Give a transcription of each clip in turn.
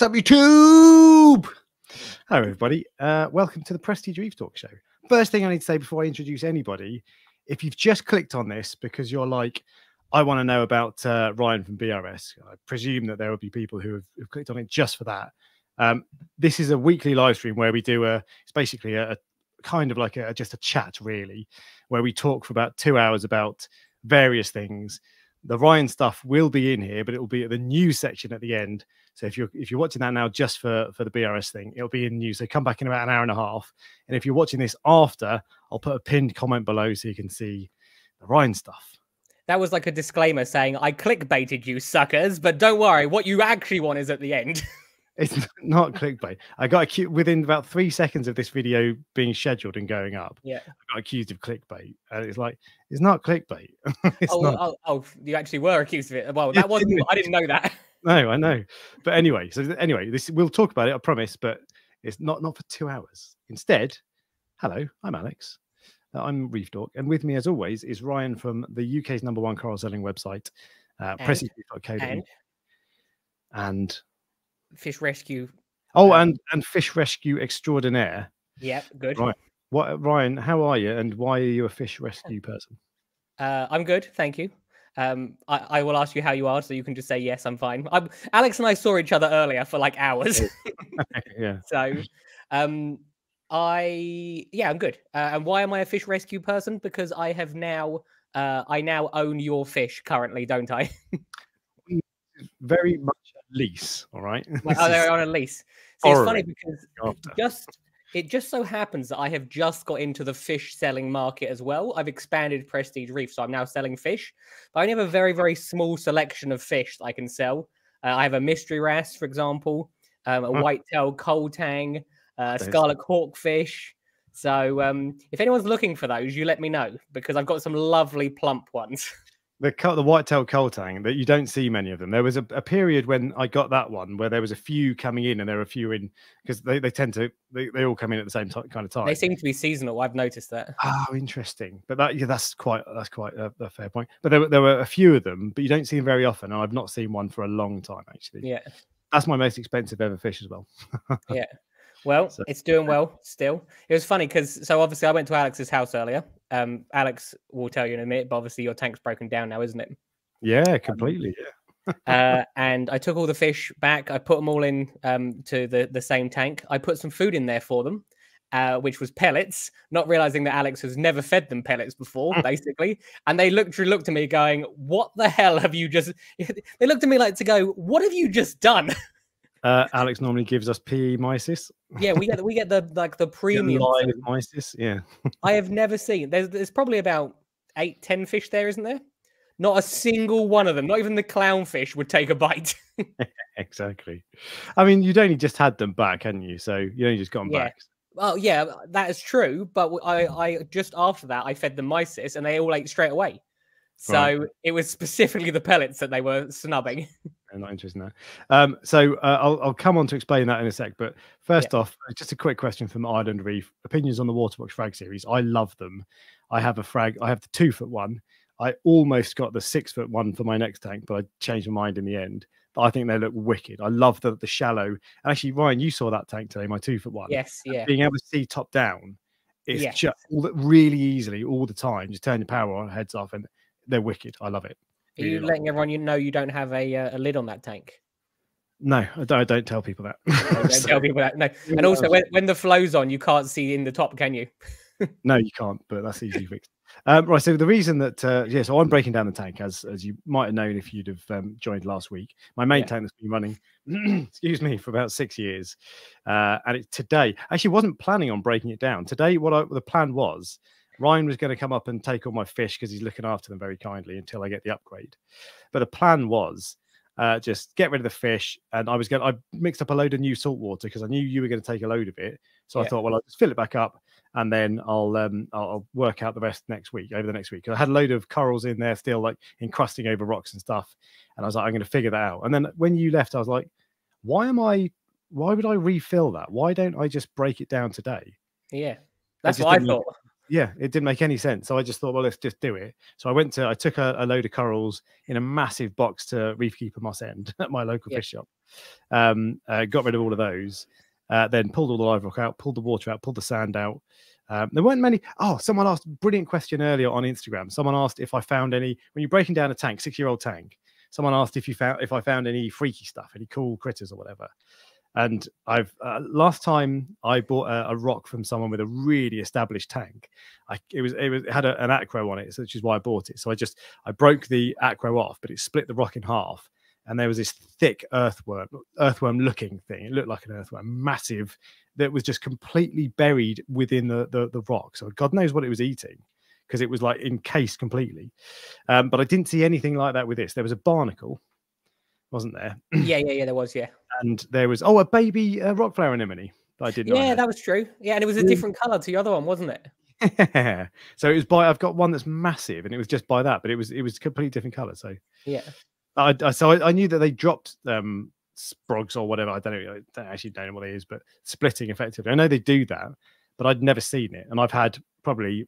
What's up, YouTube? Hello, everybody. Uh, welcome to the Prestige Reef Dork Show. First thing I need to say before I introduce anybody, if you've just clicked on this because you're like, I want to know about uh, Ryan from BRS, I presume that there will be people who have, have clicked on it just for that. Um, this is a weekly live stream where we do a, it's basically a, a kind of like a, just a chat, really, where we talk for about two hours about various things. The Ryan stuff will be in here, but it will be at the news section at the end. So if you're if you're watching that now just for for the BRS thing, it'll be in news. So come back in about an hour and a half. And if you're watching this after, I'll put a pinned comment below so you can see the Ryan stuff. That was like a disclaimer saying I clickbaited you suckers, but don't worry, what you actually want is at the end. It's not clickbait. I got accused within about three seconds of this video being scheduled and going up. Yeah, I got accused of clickbait, and it's like it's not clickbait. it's oh, not. oh, oh, you actually were accused of it. Well, that wasn't. I didn't know that. No, I know. But anyway, so anyway, this we'll talk about it. I promise, but it's not not for two hours. Instead, hello, I'm Alex. Uh, I'm Reef Dork, and with me, as always, is Ryan from the UK's number one coral selling website, uh, and, and, and fish rescue. Oh, um, and and fish rescue extraordinaire. Yep, good. Right. What Ryan? How are you? And why are you a fish rescue person? Uh, I'm good, thank you. Um, I, I, will ask you how you are, so you can just say yes, I'm fine. I'm, Alex and I saw each other earlier for like hours. yeah. So, um, I yeah, I'm good. Uh, and why am I a fish rescue person? Because I have now, uh, I now own your fish currently, don't I? Very much at lease. All right. oh, they're on a lease. See, it's funny because just it just so happens that I have just got into the fish selling market as well. I've expanded Prestige Reef, so I'm now selling fish. But I only have a very, very small selection of fish that I can sell. Uh, I have a mystery wrasse, for example, um, a oh. white-tailed kole tang, uh, scarlet hawkfish. So um, if anyone's looking for those, you let me know because I've got some lovely plump ones. the the white-tailed kole that you don't see many of them. There was a, a, period when I got that one where there was a few coming in, and there were a few in because they, they tend to they, they all come in at the same t- kind of time. They seem to be seasonal. I've noticed that. Oh, interesting. But that yeah, that's quite that's quite a, a fair point. But there there were a few of them, but you don't see them very often. And I've not seen one for a long time actually. Yeah, that's my most expensive ever fish as well. yeah. Well, so, it's doing well still. It was funny because so obviously I went to Alex's house earlier. Um, Alex will tell you in a minute, but obviously your tank's broken down now, isn't it? Yeah, um, completely. Um, yeah. uh, and I took all the fish back. I put them all in um, to the the same tank. I put some food in there for them, uh, which was pellets. Not realizing that Alex has never fed them pellets before, basically. And they looked looked at me, going, "What the hell have you just?" they looked at me like to go, "What have you just done?" Uh, Alex normally gives us PE mysis. yeah, we get we get the like the premium live mysis. Yeah, I have never seen. There's there's probably about eight ten fish there, isn't there? Not a single one of them, not even the clownfish, would take a bite. exactly. I mean, you'd only just had them back, hadn't you? So you only just got them yeah. back. Well, yeah, that is true. But I, I just after that, I fed them mysis, and they all ate straight away. So right. it was specifically the pellets that they were snubbing. I'm not interested in that. Um, so uh, I'll, I'll come on to explain that in a sec. But first yeah. off, uh, just a quick question from Ireland Reef. Opinions on the Waterbox frag series. I love them. I have a frag. I have the two foot one. I almost got the six foot one for my next tank, but I changed my mind in the end. But I think they look wicked. I love the the shallow. And actually, Ryan, you saw that tank today, my two foot one. Yes, yeah. Being able to see top down, it's yes. just all really easily all the time. Just turn your power on, heads off, and they're wicked. I love it. Are you letting everyone you know you don't have a uh, a lid on that tank? No, I don't, I don't tell people that. don't so, tell people that. No, and also when, when the flow's on, you can't see in the top, can you? no, you can't. But that's easy fixed. Um, right. So the reason that uh, yeah, so I'm breaking down the tank as as you might have known if you'd have um, joined last week. My main yeah. tank that's been running, excuse me, for about six years, uh, and it today actually wasn't planning on breaking it down. Today, what I, the plan was Ryan was going to come up and take all my fish because he's looking after them very kindly until I get the upgrade. But the plan was uh, just get rid of the fish, and I was going. I mixed up a load of new salt water because I knew you were going to take a load of it. So yeah. I thought, well, I'll just fill it back up, and then I'll um I'll work out the rest next week over the next week. I had a load of corals in there still, like encrusting over rocks and stuff, and I was like, I'm going to figure that out. And then when you left, I was like, why am I? Why would I refill that? Why don't I just break it down today? Yeah, that's what I thought. Yeah, it didn't make any sense. So I just thought, well, let's just do it. So I went to, I took a, a load of corals in a massive box to Reefkeeper Moss End at my local Yeah. fish shop. Um, uh, got rid of all of those. Uh, then pulled all the live rock out, pulled the water out, pulled the sand out. Um, there weren't many. Oh, someone asked brilliant question earlier on Instagram. Someone asked if I found any when you're breaking down a tank, six year old tank. Someone asked if you found if I found any freaky stuff, any cool critters or whatever. And I've uh, last time I bought a, a rock from someone with a really established tank. I it was it was it had a, an acro on it, which is why I bought it. So I just I broke the acro off, but it split the rock in half, and there was this thick earthworm earthworm looking thing. It looked like an earthworm, massive, that was just completely buried within the the, the rock. So God knows what it was eating because it was like encased completely. Um, but I didn't see anything like that with this. There was a barnacle, wasn't there? yeah, yeah, yeah. There was, yeah, And there was oh a baby uh, rock flower anemone that I did yeah. know. That was true. Yeah, and it was a different color to the other one, wasn't it? Yeah. so it was by I've got one that's massive, and it was just by that, but it was it was completely different color. So Yeah. I, I so I, I knew that they dropped um sprogs or whatever. I don't know. I actually don't know what it is, but splitting effectively. I know they do that, but I'd never seen it, and I've had probably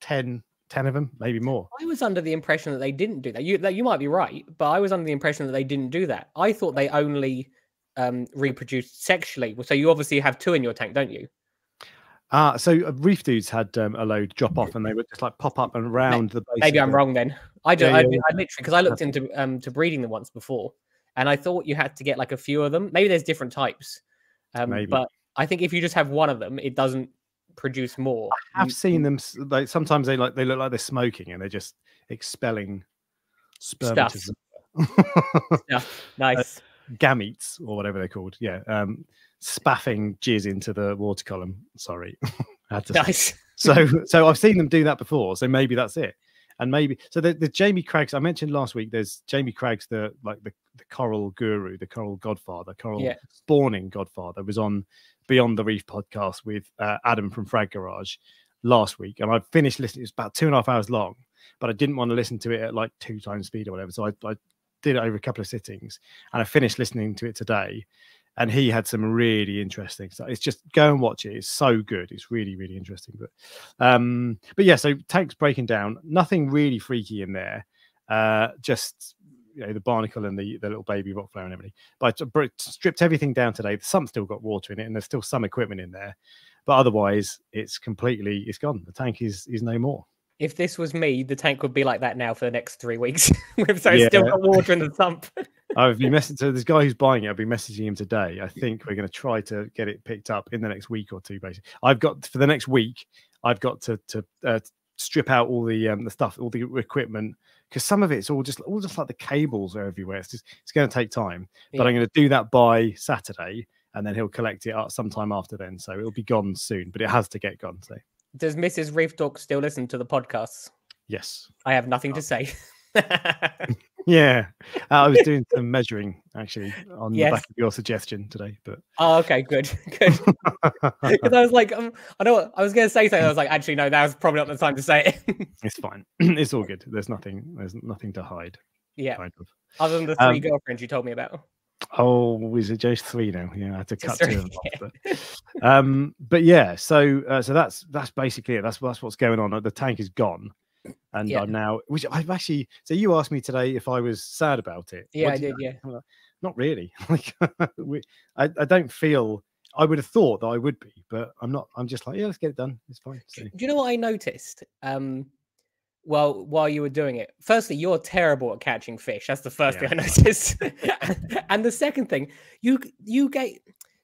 10, 10 of them, maybe more. I was under the impression that they didn't do that. You that you might be right, but I was under the impression that they didn't do that. I thought they only um reproduced sexually. So you obviously have two in your tank, don't you? Ah, so uh, reef dudes had um, a load drop off, and they would just like pop up and around the base. Maybe I'm wrong then. I do. Yeah, I, yeah, I literally because I looked into um to breeding them once before, and I thought you had to get like a few of them. Maybe there's different types, um, Maybe. but I think if you just have one of them, it doesn't produce more. I've You- seen them. Like sometimes they like they look like they're smoking, and they're just expelling spermatism. stuff. Nice. Gametes or whatever they're called. Yeah, um, spaffing jizz into the water column. Sorry, had to say. nice. So, so I've seen them do that before. So maybe that's it. And maybe so the, the Jamie Craggs I mentioned last week. There's Jamie Craggs, the like the, the coral guru, the coral godfather, coral Yeah. spawning godfather, was on Beyond the Reef podcast with uh, Adam from Frag Garage last week, and I finished listening. It's about two and a half hours long, but I didn't want to listen to it at like two times speed or whatever. So I, I did it over a couple of sittings, and I finished listening to it today. And he had some really interesting stuff. It's just go and watch it. It's so good. It's really, really interesting. But um, but yeah, so tanks breaking down, nothing really freaky in there. Uh, just you know, the barnacle and the, the little baby rock flower and everything. But I stripped everything down today. Some still got water in it, and there's still some equipment in there. But otherwise, it's completely it's gone. The tank is is no more. If this was me, the tank would be like that now for the next three weeks. so it's still got water in the sump. I've been messaging so this guy who's buying it. I've been messaging him today. I think we're going to try to get it picked up in the next week or two. Basically, I've got for the next week. I've got to to uh, strip out all the um, the stuff, all the equipment, because some of it's all just all just like the cables are everywhere. It's just it's going to take time, but Yeah. I'm going to do that by Saturday, and then he'll collect it sometime after then. So it'll be gone soon, but it has to get gone. So Does Mrs. Reef Dork still listen to the podcasts? yes, I have nothing Oh. to say. yeah. Uh, I was doing some measuring actually on Yes. the back of your suggestion today, but. oh, okay, good, good. Because I was like, um, I know what- I was going to say something. I was like, actually, no, that was probably not the time to say it. It's fine. it's all good. There's nothing. There's nothing to hide. yeah, Kind of. other than the three Um, girlfriends you told me about. Oh, is it just three now? Yeah, I had to cut two three, of them off. But, um, but yeah. So, uh, so that's that's basically it. That's that's what's going on. The tank is gone, and Yeah. I'm now. Which I've actually. So you asked me today if I was sad about it. Yeah, What I you did, yeah. Not really. Like, we, I, I don't feel. I would have thought that I would be, but I'm not. I'm just like, yeah, let's get it done. It's fine. So, Do you know what I noticed? Um, well, while you were doing it, firstly, you're terrible at catching fish. That's the first Yeah. thing I noticed. and the second thing, you you get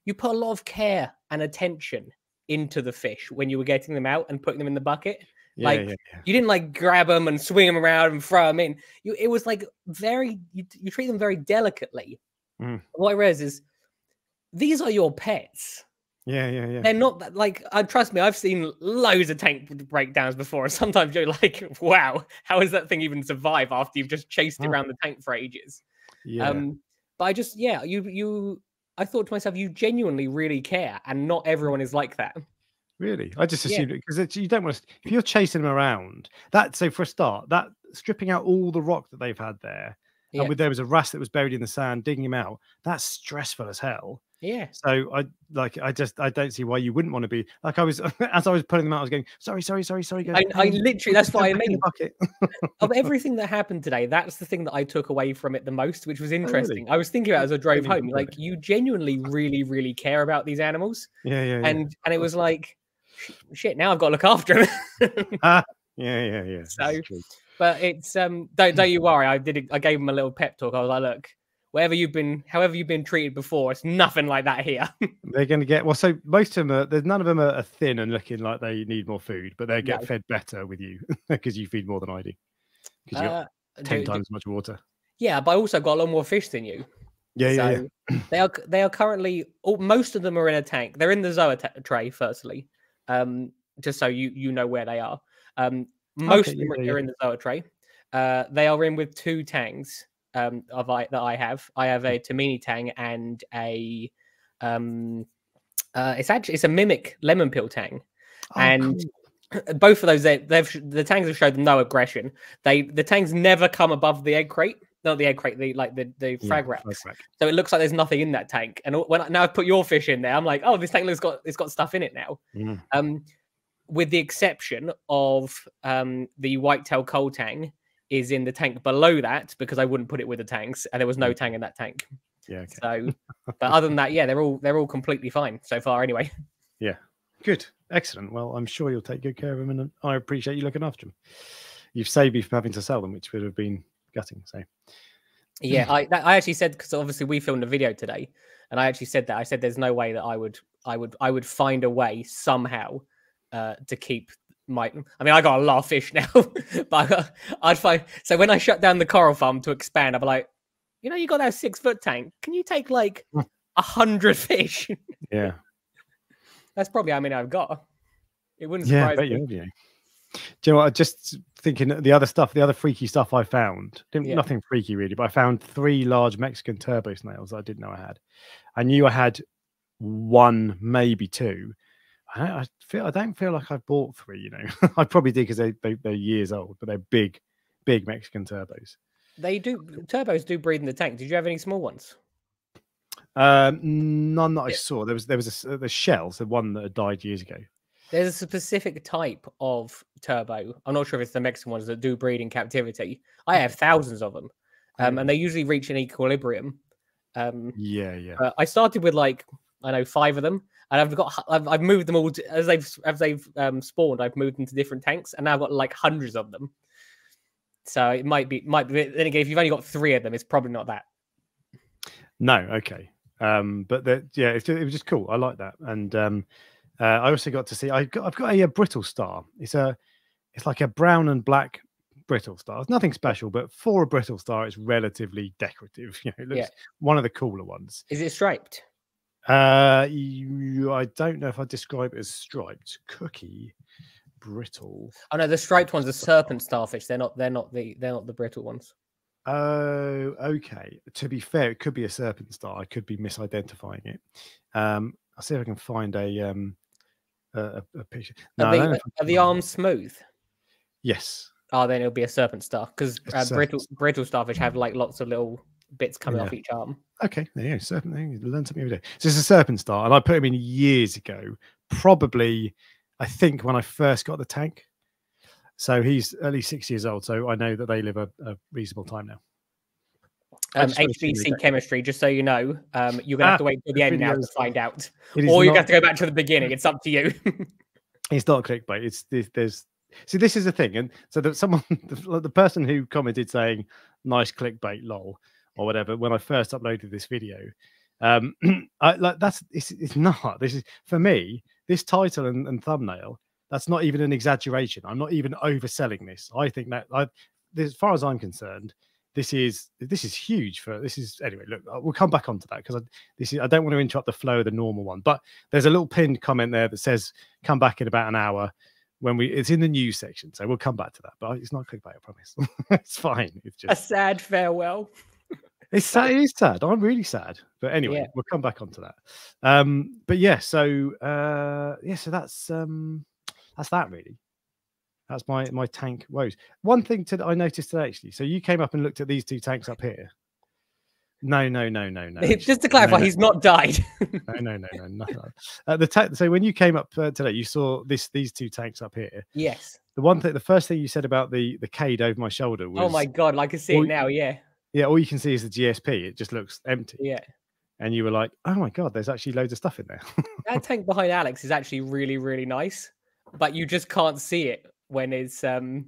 you put a lot of care and attention into the fish when you were getting them out and putting them in the bucket. yeah, Like, yeah. You didn't like grab them and swing them around and throw them in. You it was like very you, you treat them very delicately. Mm. What I realized is these are your pets Yeah, yeah, yeah. they're not that like uh, trust me i've seen loads of tank breakdowns before and sometimes you're like wow how has that thing even survive after you've just chased it Mm. around the tank for ages yeah. um but i just yeah you you i thought to myself you genuinely really care and not everyone is like that Really, I just Yeah. assumed it because you don't want to. If you're chasing them around, that so for a start, that stripping out all the rock that they've had there, Yeah. and with there was a rat that was buried in the sand, digging him out. That's stressful as hell. Yeah. So I like I just I don't see why you wouldn't want to be like I was as I was putting them out, I was going, sorry, sorry, sorry, sorry. I, I literally that's why I mean of everything that happened today, that's the thing that I took away from it the most, which was interesting. Oh, really? I was thinking about as I drove home, like you genuinely really, really care about these animals. Yeah, yeah. And yeah. and it was like shit, now I've got to look after them. ah, yeah, yeah, yeah. So but it's um don't don't you worry. I did I gave him a little pep talk. I was like, look, wherever you've been, however you've been treated before, it's nothing like that here. they're going to get well. So most of them are. There's none of them are, thin and looking like they need more food, but they get no. fed better with you because you feed more than I do. Because you uh, ten do, times do, much water. Yeah, but I also got a lot more fish than you. Yeah, so yeah, yeah. they are they are currently all, most of them are in a tank. They're in the zoa tray, firstly, um, just so you you know where they are. Um, most okay, of them are yeah. in the Zoa tray. Uh, they are in with two tangs um, of I, that I have. I have a Tomini tang and a um, uh, it's actually it's a mimic lemon peel tang, oh, and cool. both of those they, they've the tangs have showed no aggression. They the tangs never come above the egg crate. Not the egg crate, the like the the frag racks. So it looks like there's nothing in that tank. And when now I've put your fish in there, I'm like, oh, this tank has got it's got stuff in it now. Mm. Um, with the exception of um, the whitetail kole tang is in the tank below that because I wouldn't put it with the tanks, and there was no tang in that tank. Yeah. Okay. So, but other than that, yeah, they're all they're all completely fine so far. Anyway. Yeah. Good. Excellent. Well, I'm sure you'll take good care of them, and I appreciate you looking after them. You've saved me from having to sell them, which would have been gutting. So. Yeah, I I actually said because obviously we filmed a video today, and I actually said that I said there's no way that I would I would I would find a way somehow uh, to keep my. I mean, I got a lot of fish now, but I would find. So when I shut down the coral farm to expand, I'd be like, you know, you got that six foot tank. Can you take like hmm. a hundred fish? Yeah, that's probably how many I've got. It wouldn't surprise yeah, me. Yeah. Do you know what? I just thinking the other stuff, the other freaky stuff I found. Yeah. Nothing freaky really, but I found three large Mexican turbo snails I didn't know I had. I knew I had one, maybe two, I, I feel I don't feel like I've bought three. You know, I probably did because they, they they're years old, but they're big, big Mexican turbos. They do turbos do breed in the tank. Did you have any small ones? Um, none that I saw. There was there was a the shells, the one that had died years ago. There's a specific type of turbo. I'm not sure if it's the Mexican ones that do breed in captivity. I have thousands of them, um, and they usually reach an equilibrium. Um, yeah, yeah. Uh, I started with like I know five of them, and I've got I've, I've moved them all to, as they've as they've um, spawned. I've moved them to different tanks, and now I've got like hundreds of them. So it might be might be. Then again, if you've only got three of them, it's probably not that. No, okay, um, but the, yeah, it, it was just cool. I like that, and um, uh, I also got to see. I got, I've got a, a brittle star. It's a it's like a brown and black brittle star. It's nothing special, but for a brittle star, it's relatively decorative. You know, it looks yeah. one of the cooler ones. Is it striped? Uh, you, I don't know if I describe it as striped cookie, brittle. Oh no, the striped ones are serpent starfish. They're not. They're not the. They're not the brittle ones. Oh, okay. To be fair, it could be a serpent star. I could be misidentifying it. Um, I'll see if I can find a um a, a picture. No, are, the, are the arms smooth? Yes. Oh, then it'll be a serpent star because uh, brittle brittle starfish have like lots of little bits coming yeah. off each arm. Okay, there you go. Serpent, you learn something every day. So it's a serpent star, and I put him in years ago. Probably, I think when I first got the tank. So he's at least six years old. So I know that they live a, a reasonable time now. Um, HBC chemistry, just so you know, um, you're gonna ah, have to wait till the end now to find out, or you have to go back to the beginning. It's up to you. it's not clickbait. It's there's see this is the thing, and so that someone the, the person who commented saying nice clickbait, lol or whatever when I first uploaded this video. Um, I, like that's it's, it's not. This is for me. This title and, and, thumbnail. That's not even an exaggeration. I'm not even overselling this. I think that I, as far as I'm concerned, this is this is huge for this is anyway. Look, we'll come back onto that because this is I don't want to interrupt the flow of the normal one. But there's a little pinned comment there that says come back in about an hour when we it's in the news section so we'll come back to that but it's not clickbait i promise it's fine it's just a sad farewell it's sad. It is sad. I'm really sad. But anyway, yeah. we'll come back onto that. Um, but yeah, so uh, yeah, so that's um, that's that really. That's my my tank woes. One thing to I noticed today actually. So you came up and looked at these two tanks up here. No, no, no, no, no. Just to clarify, no, no. he's not died. no, no, no, no, no. Uh, the ta- so when you came up uh, today, you saw this these two tanks up here. yes. The one thing, the first thing you said about the the Cade over my shoulder was, Oh my god, I can see Well, it now. Yeah. Yeah, all you can see is the GSP. It just looks empty. Yeah. And you were like, oh my god, there's actually loads of stuff in there. That tank behind Alex is actually really, really nice, but you just can't see it when it's um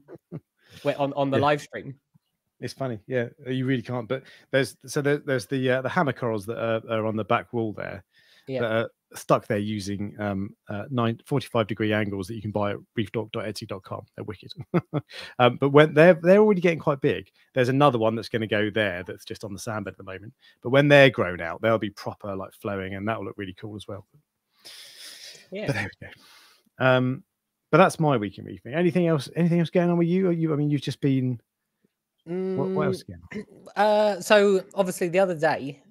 when, on on the Yeah. live stream. It's funny, yeah. You really can't. But there's so there, there's the uh, the hammer corals that are, are on the back wall there Yeah. that are stuck there using um uh, nine, 45 degree angles that you can buy at reefdork.etsy.com. They're wicked. um, but when they're they're already getting quite big, there's another one that's going to go there that's just on the sandbed at the moment. But when they're grown out, they'll be proper like flowing, and that will look really cool as well. Yeah. But there we go. Um, but that's my week in reefing. Anything else? Anything else going on with you? Or you? I mean, you've just been. What, what Mm, else again? Uh, so obviously the other day,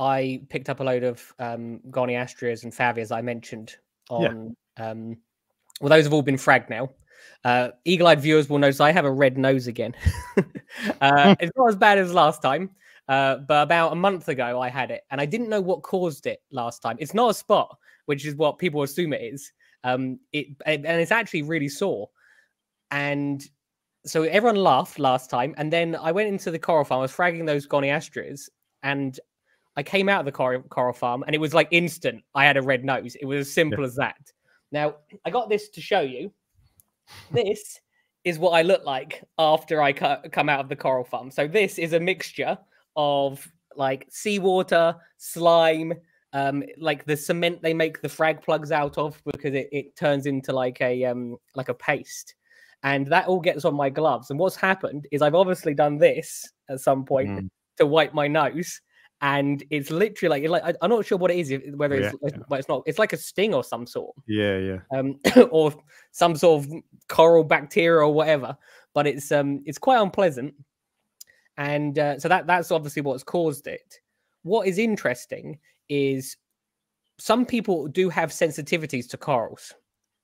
I picked up a load of um, Goniastrias and Favias I mentioned Yeah. on. Um, well, those have all been fragged now. Uh, eagle-eyed viewers will notice I have a red nose again. uh, it's not as bad as last time, uh, but about a month ago I had it, and I didn't know what caused it last time. It's not a spot, which is what people assume it is. Um, it and and it's actually really sore, and so everyone laughed last time, and then I went into the coral farm. I was fragging those goniastrias, and I came out of the coral, coral farm, and it was like instant. I had a red nose. It was as simple as that. Now I got this to show you. This is what I look like after I co- come out of the coral farm. So this is a mixture of like seawater, slime, um, like the cement they make the frag plugs out of because it, it turns into like a um like a paste and that all gets on my gloves. And what's happened is I've obviously done this at some point Mm. to wipe my nose, and it's literally like, like I'm not sure what it is, whether it's, Yeah, yeah. but it's not. It's like a sting or some sort, Yeah, yeah. um, or some sort of coral bacteria or whatever. But it's um, it's quite unpleasant, and uh, so that that's obviously what's caused it. What is interesting is some people do have sensitivities to corals.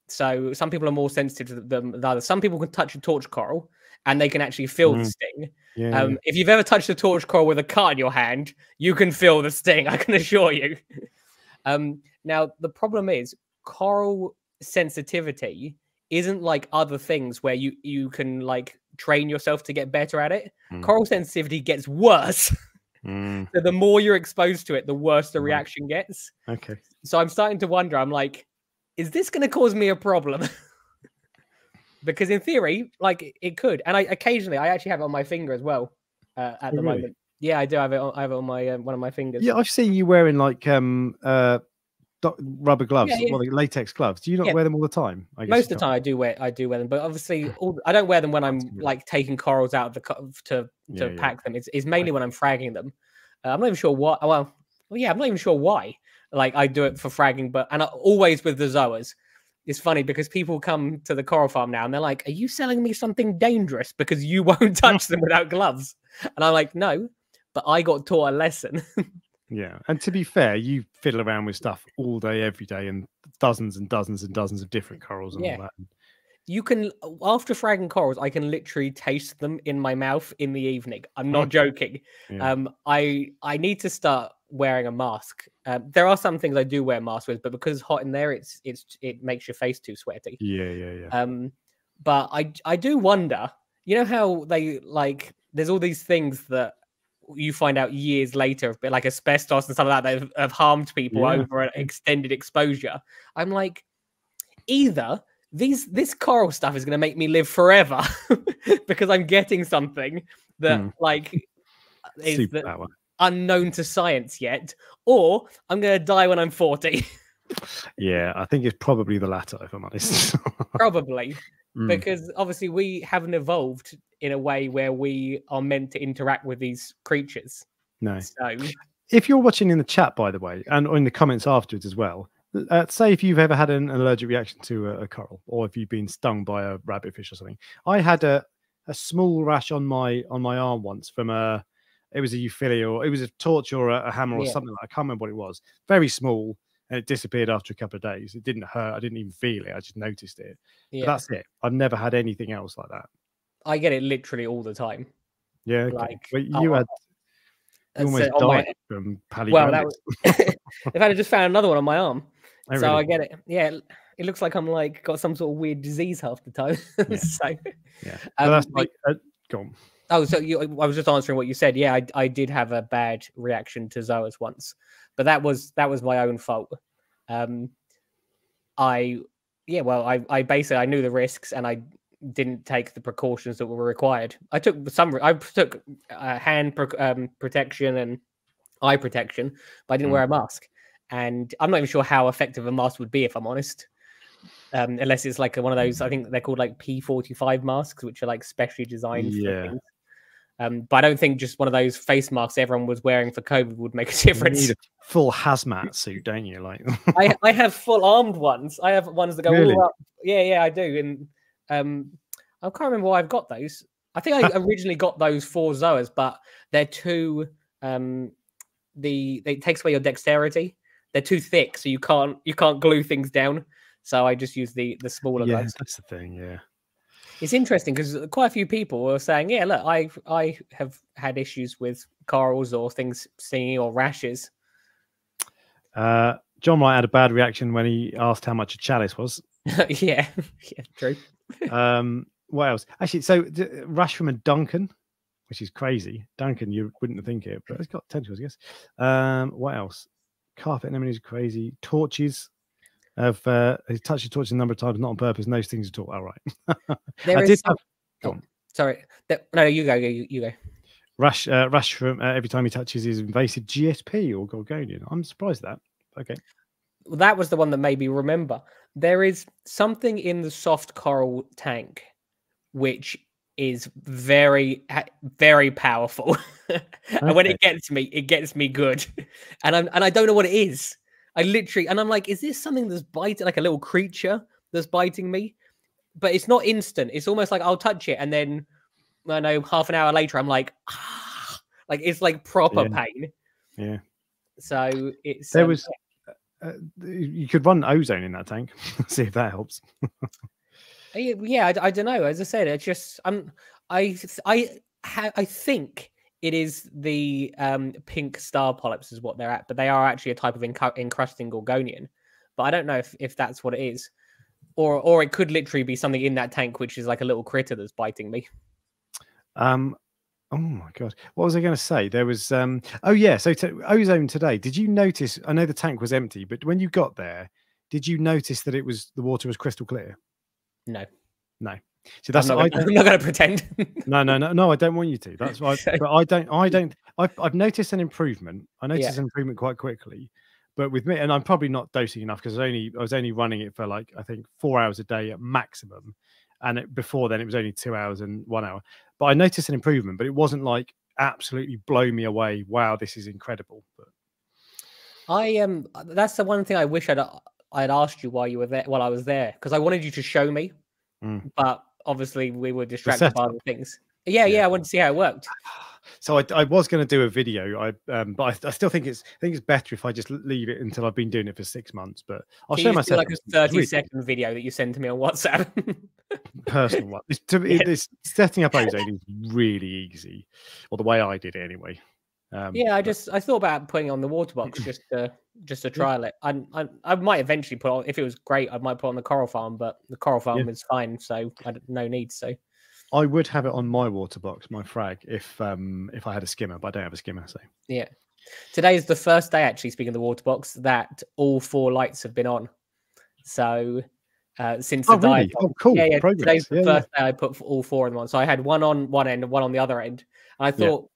So some people are more sensitive to them than others. Some people can touch a torch coral and they can actually feel the Mm. sting. Yeah, Um, if you've ever touched a torch coral with a cut in your hand, you can feel the sting. I can assure you. um, now the problem is coral sensitivity isn't like other things where you you can like train yourself to get better at it. Mm. Coral sensitivity gets worse. Mm, so the more you're exposed to it, the worse the Right. reaction gets. okay. So I'm starting to wonder. I'm like, is this going to cause me a problem? because in theory, like it- could, and I occasionally I actually have it on my finger as well. Uh, at Oh, the really? moment, yeah, I do have it. On, I have it on my um, one of my fingers. Yeah, I've seen you wearing like um uh rubber gloves, yeah. well, like latex gloves. Do you not Yeah. wear them all the time? I guess Most of the time, I do wear I do wear them, but obviously, all, I don't wear them when I'm like taking corals out of the co- to to yeah. pack them. It's, it's mainly when I'm fragging them. Uh, I'm not even sure why. Well, well, yeah, I'm not even sure why. Like I do it for fragging, but and I, always with the zoas. It's funny because people come to the coral farm now and they're like, "Are you selling me something dangerous because you won't touch them without gloves?" And I'm like, "No, but I got taught a lesson." Yeah, and to be fair, you fiddle around with stuff all day, every day, and dozens and dozens and dozens of different corals and Yeah. all that. you can after fragging corals, I can literally taste them in my mouth in the evening. I'm not joking. Yeah. Um, I I need to start wearing a mask. Um, there are some things I do wear masks with, but because it's hot in there, it's it's it makes your face too sweaty. yeah, yeah, yeah. Um, but I I do wonder. You know how they like? There's all these things that you find out years later, but like asbestos and stuff like that, that have, have harmed people Yeah. over an extended exposure. I'm like, either these this coral stuff is going to make me live forever because I'm getting something that Hmm. like is that power. Unknown to science yet, or I'm going to die when I'm 40, Yeah, I think it's probably the latter, if I'm honest. probably. Mm, because obviously we haven't evolved in a way where we are meant to interact with these creatures. no. So If you're watching in the chat, by the way, and in the comments afterwards as well, uh, say if you've ever had an allergic reaction to a, a coral, or if you've been stung by a rabbitfish or something. I had a, a small rash on my on my arm once from a it was a euphyllia or it was a torch or a, a hammer or Yeah. something like I can't remember what it was. Very small, and it disappeared after a couple of days. It didn't hurt. I didn't even feel it. I just noticed it. But yeah, that's it. I've never had anything else like that. I get it literally all the time. Yeah. Okay. Like, but oh, you I- had You almost died my- from Pally well, that was. fact, I just found another one on my arm, Oh, so really? I get it. Yeah, it- it looks like I'm like got some sort of weird disease half the time. Yeah. so, Yeah. um, But that's like, uh, go on. Oh, so you, I was just answering what you said. Yeah, I, I did have a bad reaction to Zoas once, but that was that was my own fault. Um, I, yeah, well, I, I basically I knew the risks and I didn't take the precautions that were required. I took some, I took uh, hand pro- um, protection and eye protection, but I didn't Mm. wear a mask. And I'm not even sure how effective a mask would be, if I'm honest. Um, unless it's like one of those, I think they're called like P45 masks, which are like specially designed for Yeah. things. Um, but I don't think just one of those face masks everyone was wearing for COVID would make a difference. You need a full hazmat suit, don't you? Like, I, I have full armed ones. I have ones that go Really? all up. Yeah, yeah, I do. And um, I can't remember why I've got those. I think I originally got those for Zoas, but they're too um, the it takes away your dexterity. They're too thick, so you can't you can't glue things down. So I just use the the smaller yeah, ones. that's the thing. Yeah. It's interesting because quite a few people were saying, "Yeah, look, I I have had issues with corals or things stinging or rashes." Uh, John Wright had a bad reaction when he asked how much a chalice was. yeah, yeah, true. Um, what else? Actually, so d- from a Duncan, which is crazy. Duncan, you wouldn't think it, but it's got tentacles, I guess. Um, what else? Carpet anemones crazy. Torches. Have uh, he touched the torch a number of times, not on purpose. No things at all. All right. There I is did some- have on. Sorry, no, you go, you, you go. Rush, uh, Rush from uh, every time he touches his invasive GSP or Gorgonian. I'm surprised at that. Okay. Well, that was the one that made me remember. There is something in the soft coral tank which is very, very powerful, and when it gets me, it gets me good, and I'm and I don't know what it is. I literally, and I'm like, is this something that's biting, like a little creature that's biting me? But it's not instant. It's almost like I'll touch it, and then I know half an hour later, I'm like, ah, like it's like proper Yeah. pain. Yeah. So it's There um, was. Uh, you could run ozone in that tank. See if that helps. Uh, Yeah, yeah, I, don't know. As I said, it's just I'm I I ha- I think it is the um pink star polyps is what they're at, but they are actually a type of encrusting gorgonian. But I don't know if, if that's what it is, or or it could literally be something in that tank which is like a little critter that's biting me. Um, oh my god, what was I going to say? There was um, oh yeah, so to, ozone today. Did you notice? I know the tank was empty, but when you got there, did you notice that it was the water was crystal clear? No. No, So that's I'm not, gonna, I'm not going to pretend. no no no no. I don't want you to. That's why. Okay. But I don't. I don't. I've, I've noticed an improvement. I noticed Yeah. an improvement quite quickly. But with me, and I'm probably not dosing enough because I was only I was only running it for like I think four hours a day at maximum, and it, before then it was only two hours and one hour. But I noticed an improvement, but it wasn't like absolutely blow me away. Wow, this is incredible. But I um, that's the one thing I wish I'd uh, I'd asked you while you were there while I was there because I wanted you to show me, Mm. but obviously we were distracted by other things. Yeah, Yeah. yeah, I wanted to see how it worked. so I, I was going to do a video, I um, but I, I still think it's I think it's better if I just leave it until I've been doing it for six months. But I'll Can show myself like a 30 really second video that you send to me on WhatsApp. personal one. It's, to, Yeah. it's setting up ozone is really easy, or the way I did it anyway. Um, yeah, I but- just I thought about putting on the water box just to just to trial it. I, I I might eventually put on if it was great, I might put on the coral farm, but the coral farm is fine, so I no need. So I would have it on my water box, my frag, if um if I had a skimmer, but I don't have a skimmer, so yeah, today is the first day actually. Speaking of the water box, that all four lights have been on. So uh, since the oh really? dive, Oh cool. yeah, yeah. Progress. Today's the Yeah, yeah. first day I put all four in one. So I had one on one end and one on the other end. And I Yeah. thought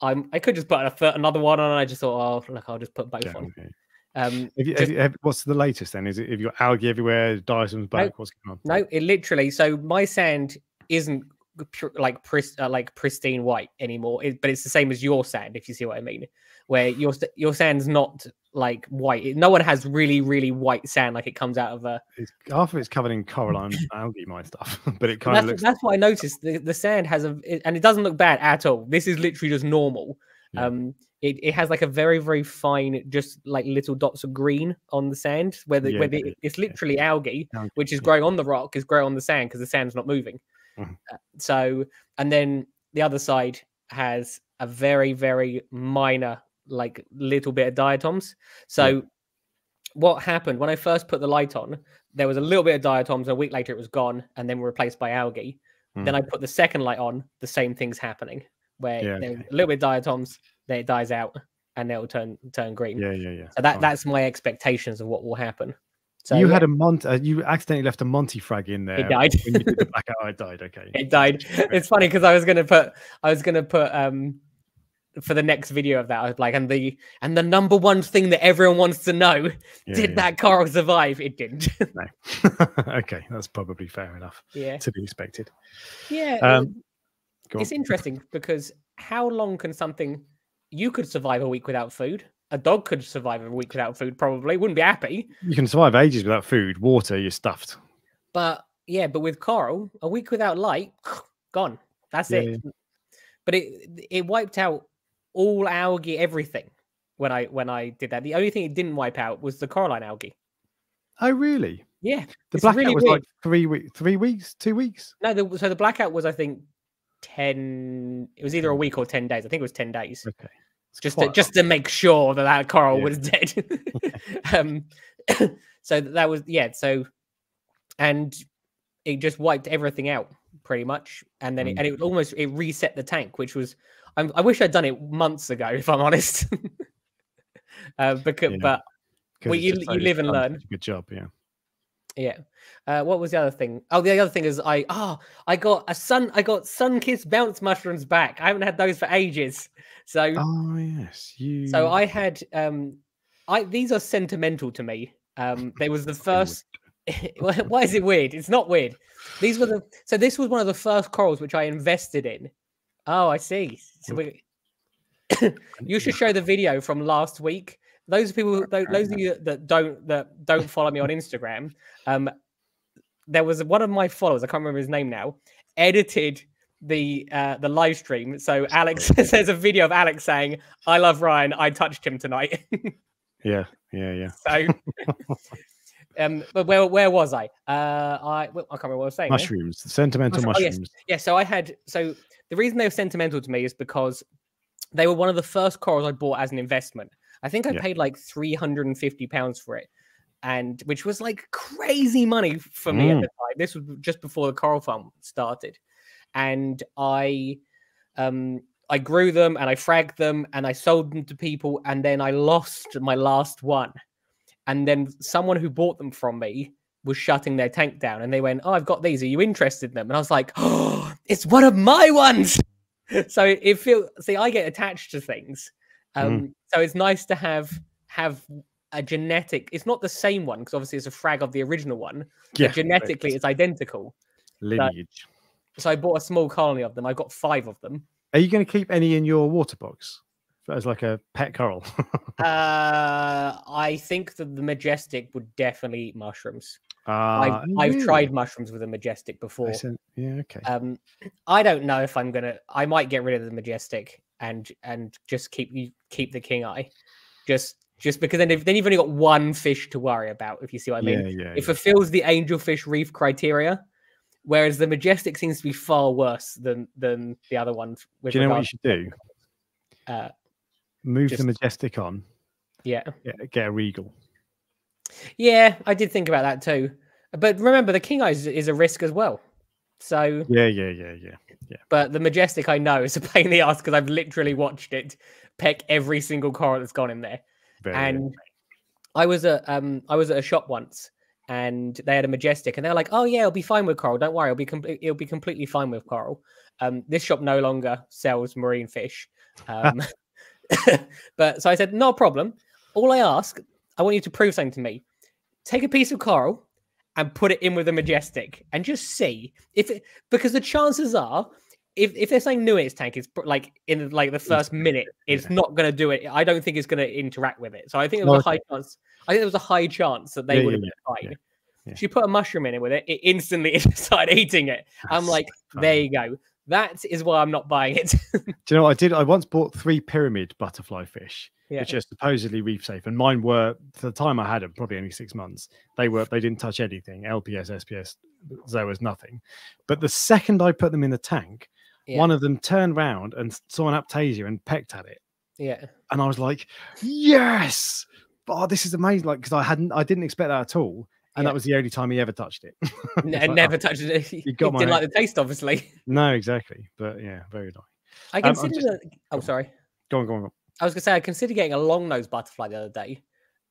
I'm I could just put a, another one on. And I just thought, oh look, I'll just put both Yeah, on. okay. Um, Have you, have you, have, what's the latest then? Is it have you got algae everywhere? Dyson's back? What's going on? no, it literally. So my sand isn't pr- like pris- uh, like pristine white anymore, it, but it's the same as your sand, if you see what I mean. Where your your sand's not like white. It- no one has really really white sand like it comes out of a. It's, half of it's covered in coralline algae, my stuff, but it kind of That's, looks. that's what I noticed. The, the sand has a, it- and it doesn't look bad at all. This is literally just normal. Yeah. Um, it, it has like a very very fine, just like little dots of green on the sand, where the, Yeah, where the, yeah, it's literally algae, algae, which is yeah. growing on the rock, is growing on the sand because the sand's not moving. Mhm. Uh, so, and then the other side has a very very minor like little bit of diatoms. So yeah. what happened when I first put the light on? There was a little bit of diatoms. A week later, it was gone, and then replaced by algae. Mm. Then I put the second light on. The same thing's happening, where yeah, okay. a little bit of diatoms, then it dies out, and it'll turn turn green. Yeah, yeah, yeah. So that that's my expectations of what will happen. So you yeah. had a Mont, uh, you accidentally left a Monty frag in there. It died. when you did the blackout, it died. Okay. It died. It's funny because I was gonna put, I was gonna put, um, for the next video of that, I was like, and the and the number one thing that everyone wants to know, yeah, did yeah. that coral survive? It didn't. no. okay, that's probably fair enough. Yeah. To be expected. Yeah. Um, it's interesting because how long can something you could survive a week without food? a dog could survive a week without food, probably wouldn't be happy. You can survive ages without food, water, you're stuffed. But yeah, but with coral, a week without light, gone. That's yeah, it. Yeah. But it it wiped out all algae, everything when I when I did that. The only thing it didn't wipe out was the coralline algae. Oh really? Yeah. The blackout really was weird. like three weeks, three weeks, two weeks. No, the, so the blackout was I think ten. It was either a week or ten days. I think it was ten days. Okay just to, just to make sure that that coral yeah. was dead. um, so that was yeah. So and it just wiped everything out pretty much, and then it, and it mm. almost it reset the tank, which was I'm, i wish I'd done it months ago, if I'm honest. uh, because yeah. but well, you you live and learn. Good job, yeah. Yeah. Uh, what was the other thing? Oh, the other thing is I oh I got a sun I got sun kissed bounce mushrooms back. I haven't had those for ages. So oh yes, you. So I had um, I these are sentimental to me. Um, there was the first. Why is it weird? It's not weird. These were the so this was one of the first corals which I invested in. Oh, I see. So we, you should show the video from last week those people, those of you that don't that don't follow me on Instagram, um, there was one of my followers. I can't remember his name now. Edited the uh, the live stream. So Alex there's a video of Alex saying, "I love Ryan. I touched him tonight." yeah, yeah, yeah. So, um, but where where was I? Uh, I well, I can't remember what I was saying. Mushrooms, there. sentimental mushrooms. Oh, yes. Yeah. So I had so the reason they were sentimental to me is because they were one of the first corals I bought as an investment. I think I yeah. paid like 350 pounds for it. And which was like crazy money for me mm. at the time. This was just before the coral farm started. And I um I grew them and I fragged them and I sold them to people and then I lost my last one. And then someone who bought them from me was shutting their tank down and they went, Oh, I've got these. Are you interested in them? And I was like, Oh, it's one of my ones. so it feels see, I get attached to things. Um, mm. So it's nice to have have a genetic. It's not the same one because obviously it's a frag of the original one. Yeah, genetically right. it's identical. Lineage. So, so I bought a small colony of them. I've got five of them. Are you going to keep any in your water box as like a pet coral? uh, I think that the majestic would definitely eat mushrooms. Uh, I've, I've tried mushrooms with a majestic before. yeah, okay. Um, I don't know if I'm gonna. I might get rid of the majestic and and just keep you keep the king eye, just just because then if, then you've only got one fish to worry about. If you see what I mean, yeah, yeah, it yeah. fulfills the angelfish reef criteria, whereas the majestic seems to be far worse than than the other ones. Do you know what you should do? Uh, Move just, the majestic on. Yeah. Get, get a regal. Yeah, I did think about that too. But remember, the king eye is, is a risk as well. So yeah, yeah, yeah, yeah, yeah. But the majestic, I know, is a pain in the ass because I've literally watched it peck every single coral that's gone in there. Very and I was at um I was at a shop once and they had a majestic and they're like, oh yeah, it'll be fine with coral. Don't worry, it'll be com- it'll be completely fine with coral. Um, this shop no longer sells marine fish. Um, but so I said, no problem. All I ask, I want you to prove something to me. Take a piece of coral and put it in with a majestic and just see if it because the chances are if, if they're saying new in its tank, it's like in like the first minute, it's yeah. not going to do it. I don't think it's going to interact with it. So I think there was a high chance. I think there was a high chance that they yeah, would have yeah, been fine. She put a mushroom in it with it. It instantly started eating it. I'm like, there you go. That is why I'm not buying it. do you know what I did? I once bought three pyramid butterfly fish yeah. which are supposedly reef safe. And mine were, for the time I had them, probably only six months. They were, they didn't touch anything. LPS, SPS, there was nothing. But the second I put them in the tank, Yeah. one of them turned round and saw an Aiptasia and pecked at it. Yeah. And I was like, yes. Oh, this is amazing. Like, because I hadn't, I didn't expect that at all. And Yeah. that was the only time he ever touched it. And like, never oh, touched it. He didn't like the taste, obviously. no, exactly. But yeah, very nice. I Um, consider. just- the- oh, sorry. Go on, go on, go on. I was gonna say I considered getting a long nosed butterfly the other day.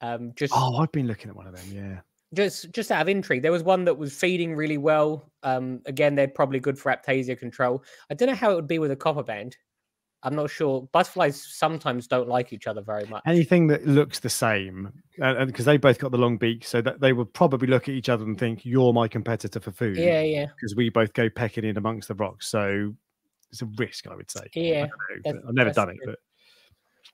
Um, just Oh, I've been looking at one of them. Yeah. just just out of intrigue. There was one that was feeding really well. Um, again, they're probably good for Aiptasia control. I don't know how it would be with a copper band. I'm not sure. Butterflies sometimes don't like each other very much. Anything that looks the same, and because they both got the long beak, so that they would probably look at each other and think, "You're my competitor for food." Yeah, yeah, Because we both go pecking in amongst the rocks, so it's a risk, I would say. Yeah, know, I've never done it, true. but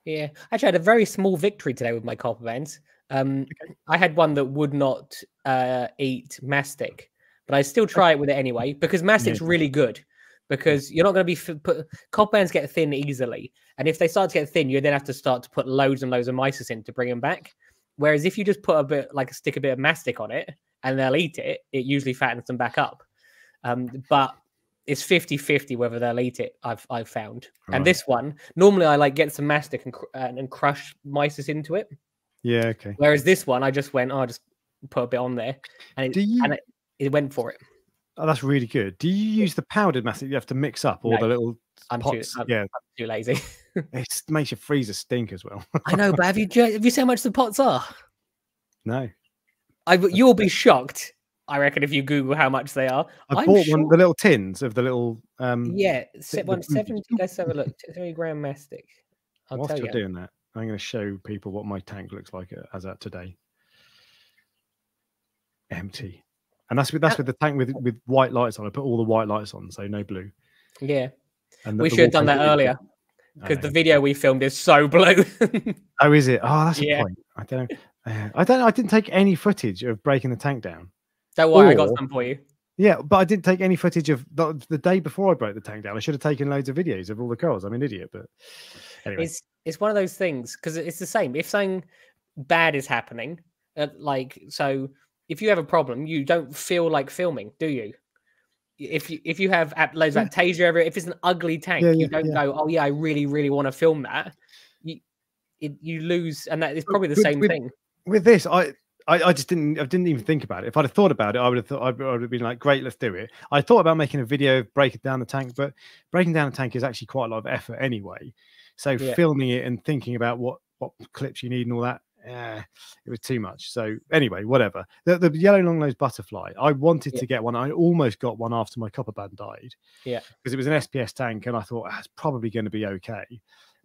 yeah. Actually, I had a very small victory today with my copper bands. Um, I had one that would not uh, eat mastic, but I still try it with it anyway because mastic's Yeah. really good. Because you're not going to be f- put copper bands get thin easily, and if they start to get thin, you then have to start to put loads and loads of mysis in to bring them back. Whereas if you just put a bit like a stick a bit of mastic on it and they'll eat it, it usually fattens them back up. Um, but it's 50-50 whether they'll eat it. I've I've found. Right. And this one, normally I like get some mastic and cr- uh, and, crush mysis into it. yeah, okay. Whereas this one, I just went, oh, just put a bit on there, and it, you? and it, it went for it. Oh, that's really good. Do you use the powdered mastic you have to mix up, all No, the little I'm too, pots? I'm yeah, too lazy. it makes your freezer stink as well. I know, but have you have you seen how much the pots are? no, I you'll be shocked. I reckon if you Google how much they are. I bought one sure- the little tins of the little. Um, Yeah, one seventy. Let's have a look. Three gram mastic. I'll whilst you're you. doing that, I'm going to show people what my tank looks like uh, as at today. Empty, and that's with that's with the tank with with white lights on. I put all the white lights on, so no blue. Yeah, And the- we should have done that earlier. Because the video we filmed is so blue. Oh, is it? Oh, that's Yeah. a point. I don't know. I don't. I didn't take any footage of breaking the tank down. Don't worry, I got Or- some for you. Yeah, but I didn't take any footage of the, the day before I broke the tank down. I should have taken loads of videos of all the cars. I'm an idiot, but anyway. It's it's one of those things because it's the same. If something bad is happening, uh, like so, if you have a problem, you don't feel like filming, do you? If you if you have loads of Yeah. Aiptasia everywhere, if it's an ugly tank, Yeah, you don't yeah. go, oh yeah, I really really want to film that. You it, you lose, and that is probably the with- same with- thing. with this, I, I, I just didn't, I didn't even think about it. If I'd have thought about it, I would have thought, I would have been like, great, let's do it. I thought about making a video of breaking down the tank, but breaking down the tank is actually quite a lot of effort anyway. So Yeah. filming it and thinking about what what clips you need and all that, eh, it was too much. So anyway, whatever. The, the yellow long nosed butterfly, I wanted Yeah. to get one. I almost got one after my copper band died. Yeah. because it was an SPS tank, and I thought "Ah, it's probably going to be okay.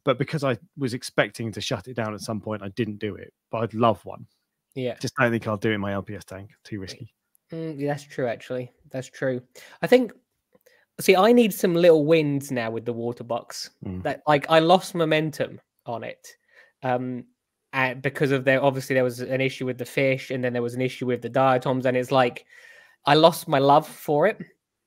But because I was expecting to shut it down at some point, I didn't do it. But I'd love one. Yeah. Just don't think I'll do it in my LPS tank. Too risky. Mm, yeah, that's true, actually. That's true. I think. See, I need some little wins now with the Waterbox. Mm. That like I lost momentum on it, um, and because of there. Obviously, there was an issue with the fish, and then there was an issue with the diatoms, and it's like I lost my love for it.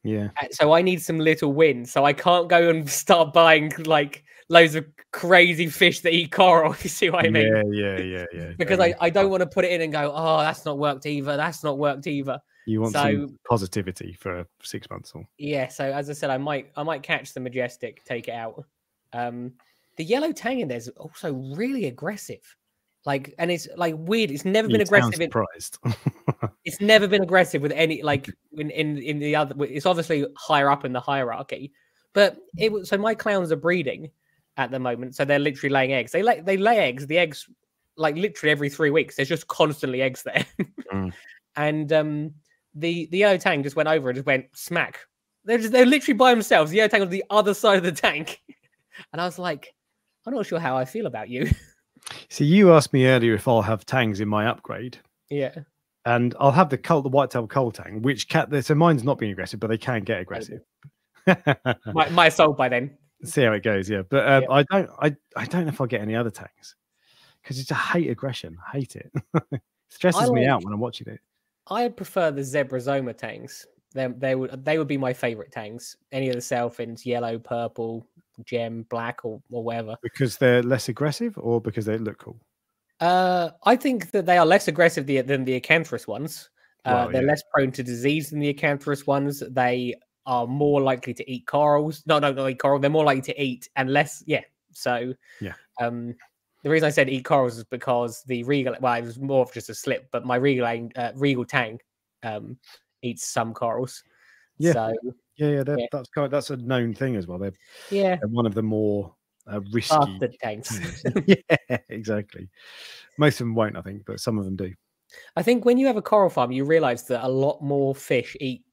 Yeah. Uh, So I need some little wins. So I can't go and start buying like loads of crazy fish that eat coral. If you see what I mean? yeah, yeah, yeah, yeah. Because I, I don't want to put it in and go, oh, that's not worked either. That's not worked either. you want so- some positivity for six months or Yeah, so as I said, I might I might catch the majestic, take it out. Um the yellow tang in there's also really aggressive. Like and it's like weird. It's never been You aggressive. In, surprised. it's never been aggressive with any like in, in in the other it's obviously higher up in the hierarchy. But it was so my clowns are breeding at the moment. So they're literally laying eggs. They lay they lay eggs. The eggs like literally every three weeks. There's just constantly eggs there. Mm. And um the the yellow tang just went over and just went smack. They're just they're literally by themselves. The yellow tang on the other side of the tank. And I was like, I'm not sure how I feel about you. See, you asked me earlier if I'll have tangs in my upgrade. yeah. And I'll have the cult, the white-tailed kole tang, which cat. So mine's not being aggressive, but they can get aggressive. My my soul by then. See how it goes, yeah. But um, Yeah. I don't, I, I don't know if I'll get any other tangs because it's a hate aggression. I hate it. it stresses me out when I'm watching it. I prefer the Zebrasoma tangs. They, they would they would be my favorite tangs. Any of the Sailfins, yellow, purple, gem, black, or, or whatever. Because they're less aggressive, or because they look cool. Uh, I think that they are less aggressive the, than the Acanthurus ones. Uh, Well, they're yeah. less prone to disease than the Acanthurus ones. They are more likely to eat corals. No, no, not eat coral. They're more likely to eat and less. Yeah. So yeah. Um, the reason I said eat corals is because the regal. Well, it was more of just a slip, but my regal uh, regal tang um, eats some corals. Yeah. So, yeah, yeah, yeah. That's kind of, that's a known thing as well. They're yeah they're one of the more uh, risky bastard tanks. yeah, exactly. Most of them won't, I think, but some of them do. I think when you have a coral farm, you realize that a lot more fish eat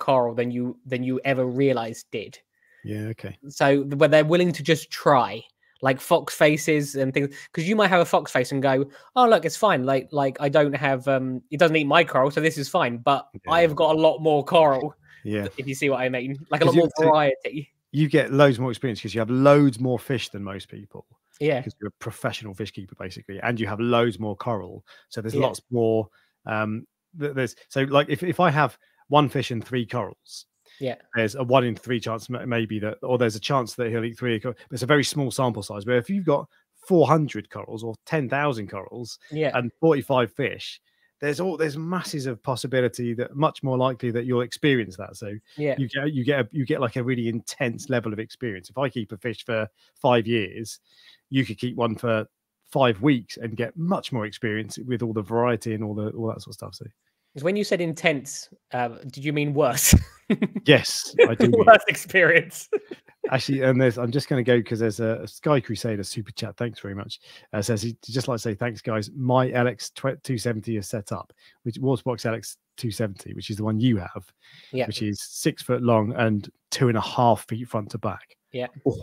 coral than you than you ever realized did. Yeah, okay. So where they're willing to just try, like fox faces and things, because you might have a fox face and go, "Oh, look, it's fine. Like, like I don't have um, it doesn't eat my coral, so this is fine. But Yeah. I have got a lot more coral. Yeah. If you see what I mean, like a lot more variety. You get loads more experience because you have loads more fish than most people. Yeah, because you're a professional fish keeper basically and you have loads more coral so there's Yeah. lots more um there's so like if, if i have one fish and three corals yeah, there's a one in three chance maybe that or there's a chance that he'll eat three it's a very small sample size but if you've got 400 corals or 10,000 corals yeah, and 45 fish there's all there's masses of possibility that much more likely that you'll experience that so yeah. you get you get a, you get like a really intense level of experience. If I keep a fish for five years, you could keep one for five weeks and get much more experience with all the variety and all the all that sort of stuff. So 'Cause when you said intense, uh, did you mean worse? yes, I do. worse experience. Actually, and there's I'm just going to go because there's a, a Sky Crusader super chat. Thanks very much. Uh, says he just like to say thanks, guys. My LX 270 is set up, which Waterbox LX 270, which is the one you have, Yeah. which is six foot long and two and a half feet front to back. Yeah. Oh,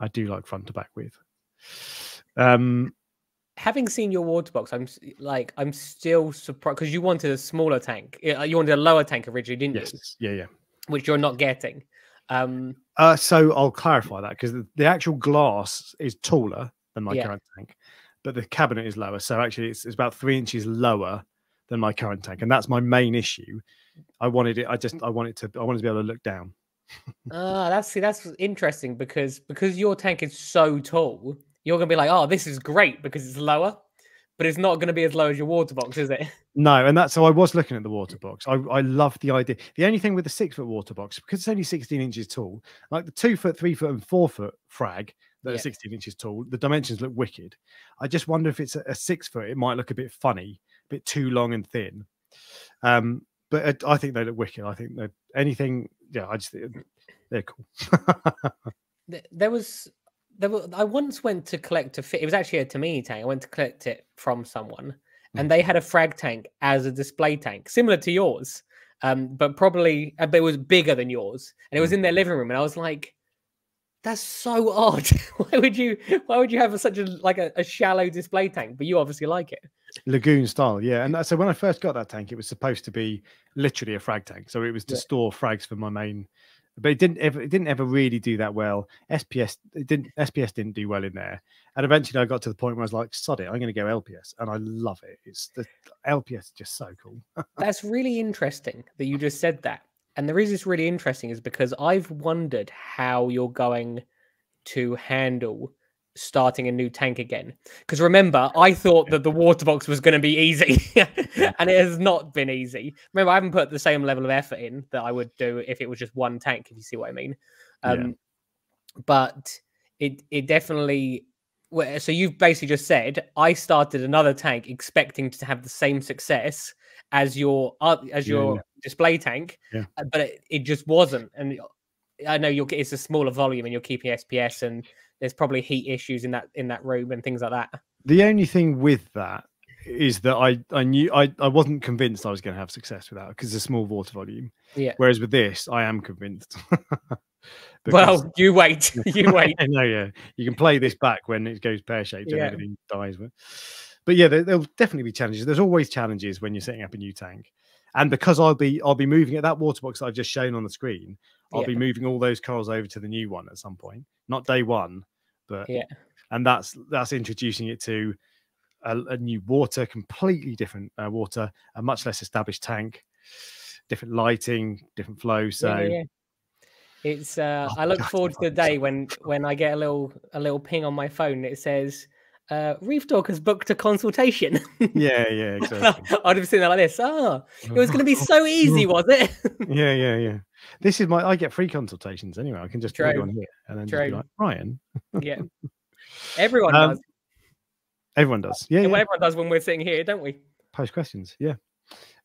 I do like front to back with. Um, having seen your Waterbox, I'm like, I'm still surprised because you wanted a smaller tank. You wanted a lower tank originally, didn't you? yes, yeah, yeah. Which you're not getting. Um, Uh, so I'll clarify that because the, the actual glass is taller than my Yeah. current tank, but the cabinet is lower. So actually, it's, it's about three inches lower than my current tank, and that's my main issue. I wanted it. I just I wanted to. I wanted to be able to look down. ah, that's see, that's interesting because because your tank is so tall, you're gonna be like, oh, this is great because it's lower, but it's not gonna be as low as your Waterbox, is it? No, and that's so I was looking at the Waterbox. I, I love the idea. The only thing with the six foot Waterbox, because it's only 16 inches tall, like the two foot, three foot, and four foot frag that Yeah. are 16 inches tall, the dimensions look wicked. I just wonder if it's a, a six foot, it might look a bit funny, a bit too long and thin. Um, but it- I think they look wicked. I think that anything, yeah, I just think they're cool. There was there were, I once went to collect a fit. It was actually a Tamini tank. I went to collect it from someone, and they had a frag tank as a display tank, similar to yours, um, but probably uh, but it was bigger than yours, and it was in their living room. And I was like, "That's so odd. why would you? Why would you have a, such a like a, a shallow display tank? But you obviously like it. Lagoon style, yeah. And so when I first got that tank, it was supposed to be literally a frag tank. So it was to Yeah. store frags for my main, but it didn't ever it didn't ever really do that well. SPS it didn't SPS didn't do well in there. And eventually I got to the point where I was like, sod it, I'm gonna go LPS. And I love it. It's the LPS is just so cool. That's really interesting that you just said that. And the reason it's really interesting is because I've wondered how you're going to handle starting a new tank again. Because remember, I thought that the Waterbox was going to be easy, and it has not been easy. Remember, I haven't put the same level of effort in that I would do if it was just one tank. If you see what I mean. Yeah. Um, But it it definitely. well, So you've basically just said I started another tank expecting to have the same success as your as your yeah. display tank, Yeah. but it, it just wasn't. And I know you're it's a smaller volume and you're keeping SPS, and there's probably heat issues in that in that room and things like that. The only thing with that is that I I knew I, I wasn't convinced I was gonna have success with that because it's a small water volume. Yeah. Whereas with this, I am convinced. Because- Well, you wait, you wait. no, yeah, you can play this back when it goes pear shaped and Yeah. everything dies. But, but yeah, there, there'll definitely be challenges. There's always challenges when you're setting up a new tank, and because I'll be I'll be moving at that Waterbox that I've just shown on the screen. I'll Yeah. be moving all those corals over to the new one at some point. Not day one, but Yeah. and that's that's introducing it to a, a new water, completely different uh, water, a much less established tank, different lighting, different flow. So Yeah, yeah. It's uh Oh, I look God, forward to the day when when I get a little a little ping on my phone that says uh, Reef Dork has booked a consultation. yeah, yeah, exactly. I'd have seen that like this. Ah, it was going to be so easy, was it? yeah, yeah, yeah. This is my. I get free consultations anyway. I can just True. on here and then just be like Ryan. yeah, everyone um, does. Everyone does. Yeah, yeah, well, everyone does when we're sitting here, don't we? Post questions. Yeah.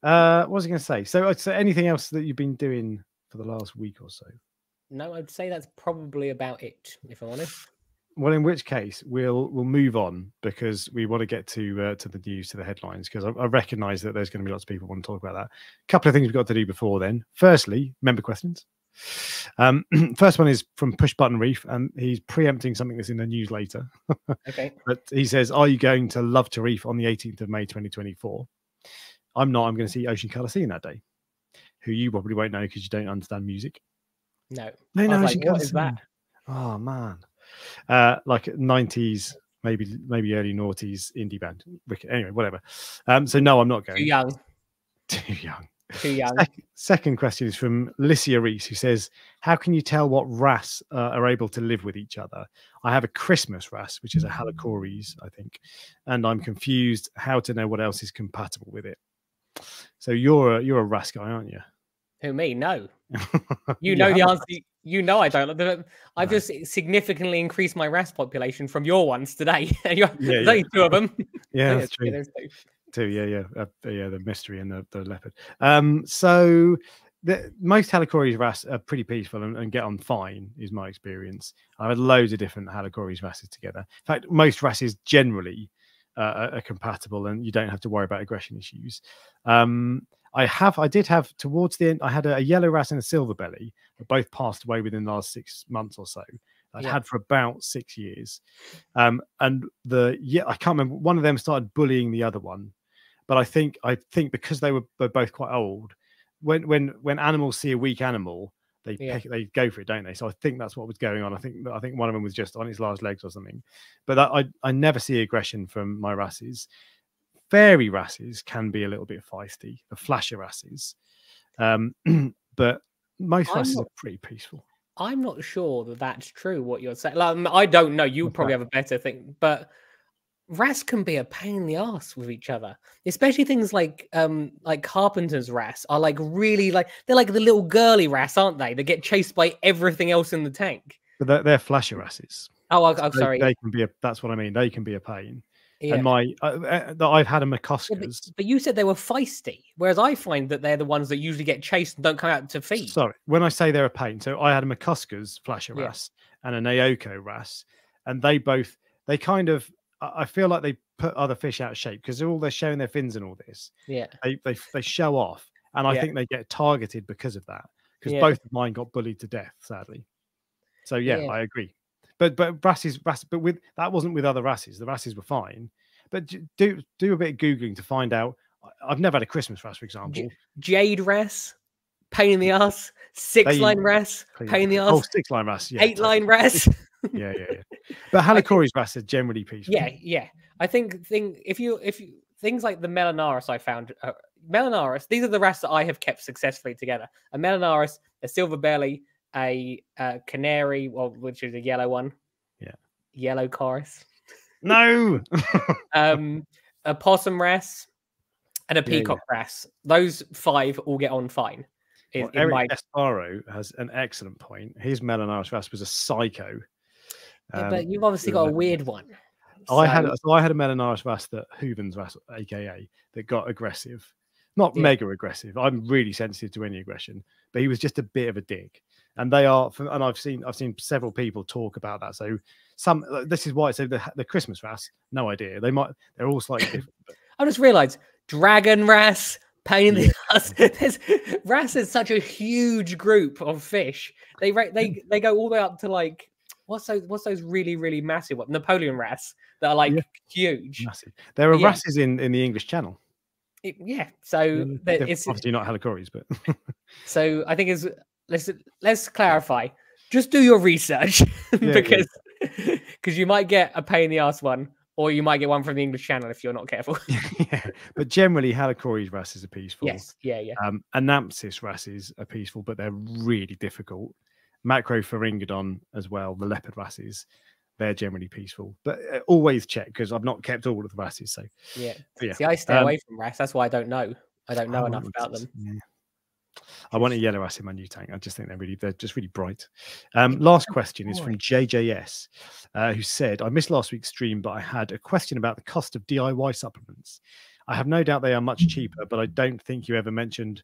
Uh, what was I going to say? So, so, anything else that you've been doing for the last week or so? No, I'd say that's probably about it. If I'm honest. Well, in which case we'll we'll move on because we want to get to uh, to the news to the headlines because I, I recognise that there's going to be lots of people want to talk about that. A couple of things we've got to do before then. Firstly, member questions. Um, first one is from Push Button Reef, and he's preempting something that's in the news later. okay. But he says, "Are you going to Love to Reef on the 18th of May 2024?" I'm not. I'm going to see Ocean Colour Scene that day. Who you probably won't know because you don't understand music. No. No, no, Ocean like, Colour Scene. That? Oh man uh, like 90s, maybe maybe early noughties indie band. Anyway, whatever. Um, so no, I'm not going. Too young. Too young. Too young. Second, second question is from Licia Reese, who says, "How can you tell what wrasse uh, are able to live with each other? I have a Christmas wrasse, which is a Halichoeres, I think, and I'm confused how to know what else is compatible with it. So you're a, you're a wrasse guy, aren't you? Who me? No. You know the answer. You know I don't. I've just significantly increased my wrasse population from your ones today. yeah, yeah. only two of them. Yeah, that's true. Two. two. yeah, yeah, uh, yeah. The mystery and the, the leopard. Um, so the, most Halichoeres wrasse are pretty peaceful and, and, get on fine, is my experience. I've had loads of different Halichoeres wrasses together. In fact, most wrasses generally uh, are compatible, and you don't have to worry about aggression issues. Um, I have, I did have towards the end, I had a, a yellow rat and a silver belly, that both passed away within the last six months or so. I'd yeah. had for about six years. Um, and the, yeah, I can't remember, one of them started bullying the other one. But I think, I think because they were, were both quite old, when, when, when animals see a weak animal, they yeah. pick, they go for it, don't they? So I think that's what was going on. I think I think one of them was just on its last legs or something. But that, I I never see aggression from my wrasses fairy wrasses can be a little bit feisty, the flasher wrasses. Um, but most wrasses not, are pretty peaceful. I'm not sure that that's true. What you're saying, like, I don't know. You probably have a better thing, but wrasse can be a pain in the ass with each other, especially things like um like Carpenter's wrasse are like really like they're like the little girly wrasse, aren't they? They get chased by everything else in the tank. But they're, they're flasher wrasses. Oh, I'm oh, sorry. They can be a. That's what I mean. They can be a pain. Yeah. And my uh, uh, that I've had a McCosker's. Yeah, but, but, you said they were feisty, whereas I find that they're the ones that usually get chased and don't come out to feed. Sorry, when I say they're a pain, so I had a McCosker's flasher yeah. wrasse and a Naoko wrasse, and they both they kind of I feel like they put other fish out of shape because they're all they're showing their fins and all this. Yeah, they they, they show off, and I think they get targeted because of that. Because both of mine got bullied to death, sadly. So yeah, I agree. But but wrasse, but with that wasn't with other wrasses. The wrasses were fine. But do do a bit of googling to find out. I've never had a Christmas wrasse, for example. J- Jade wrasse, pain in the ass. Six they, line wrasse, pain in the ass. Oh, six line wrasse. Yeah, Eight line wrasse. yeah, yeah, yeah. But Halichoeres wrasse are generally peaceful. Yeah, yeah. I think thing if you if you things like the Melanurus I found uh, Melanurus. These are the wrasse that I have kept successfully together. A Melanurus, a silver belly, a, a canary, well, which is a yellow one. Yeah. Yellow coris. No. um, a possum wrasse and a peacock yeah, yeah. Those five all get on fine. In, well, Eric my... Has an excellent point. His Melanurus wrasse was a psycho. Yeah, um, but you've obviously got a weird one. So... I had so I had a Melanurus wrasse that Hoeven's wrasse, aka, that got aggressive. Not yeah. mega aggressive. I'm really sensitive to any aggression, but he was just a bit of a dick. And they are and i've seen i've seen several people talk about that. So some this is why i say the, the christmas wrasse no idea. They might they're all slightly different but... i just realized dragon wrasse pain in the ass. There's wrasse is such a huge group of fish. They they they go all the way up to like what's those what's those really really massive ones? Napoleon wrasse that are like yeah. huge. Massive. There are yeah. wrasses in in the english channel it, yeah so yeah, it's obviously not halichoeres but so i think is let's let's clarify. Just do your research yeah, because because you might get a pain in the ass one, or you might get one from the English channel if you're not careful. yeah, but generally, Halichoeres wrasses are peaceful. Yes, yeah, yeah. Um, Anampsis wrasses are peaceful, but they're really difficult. Macropharyngodon as well, the leopard wrasses, they're generally peaceful. But uh, always check because I've not kept all of the wrasses. So yeah, yeah. See, I stay um, away from wrasse. That's why I don't know. I don't know enough about them. Yeah. I want a yellow wrasse in my new tank. I just think they're really they're just really bright. Um, last question is from JJS, uh, who said, "I missed last week's stream, but I had a question about the cost of DIY supplements. I have no doubt they are much cheaper, but I don't think you ever mentioned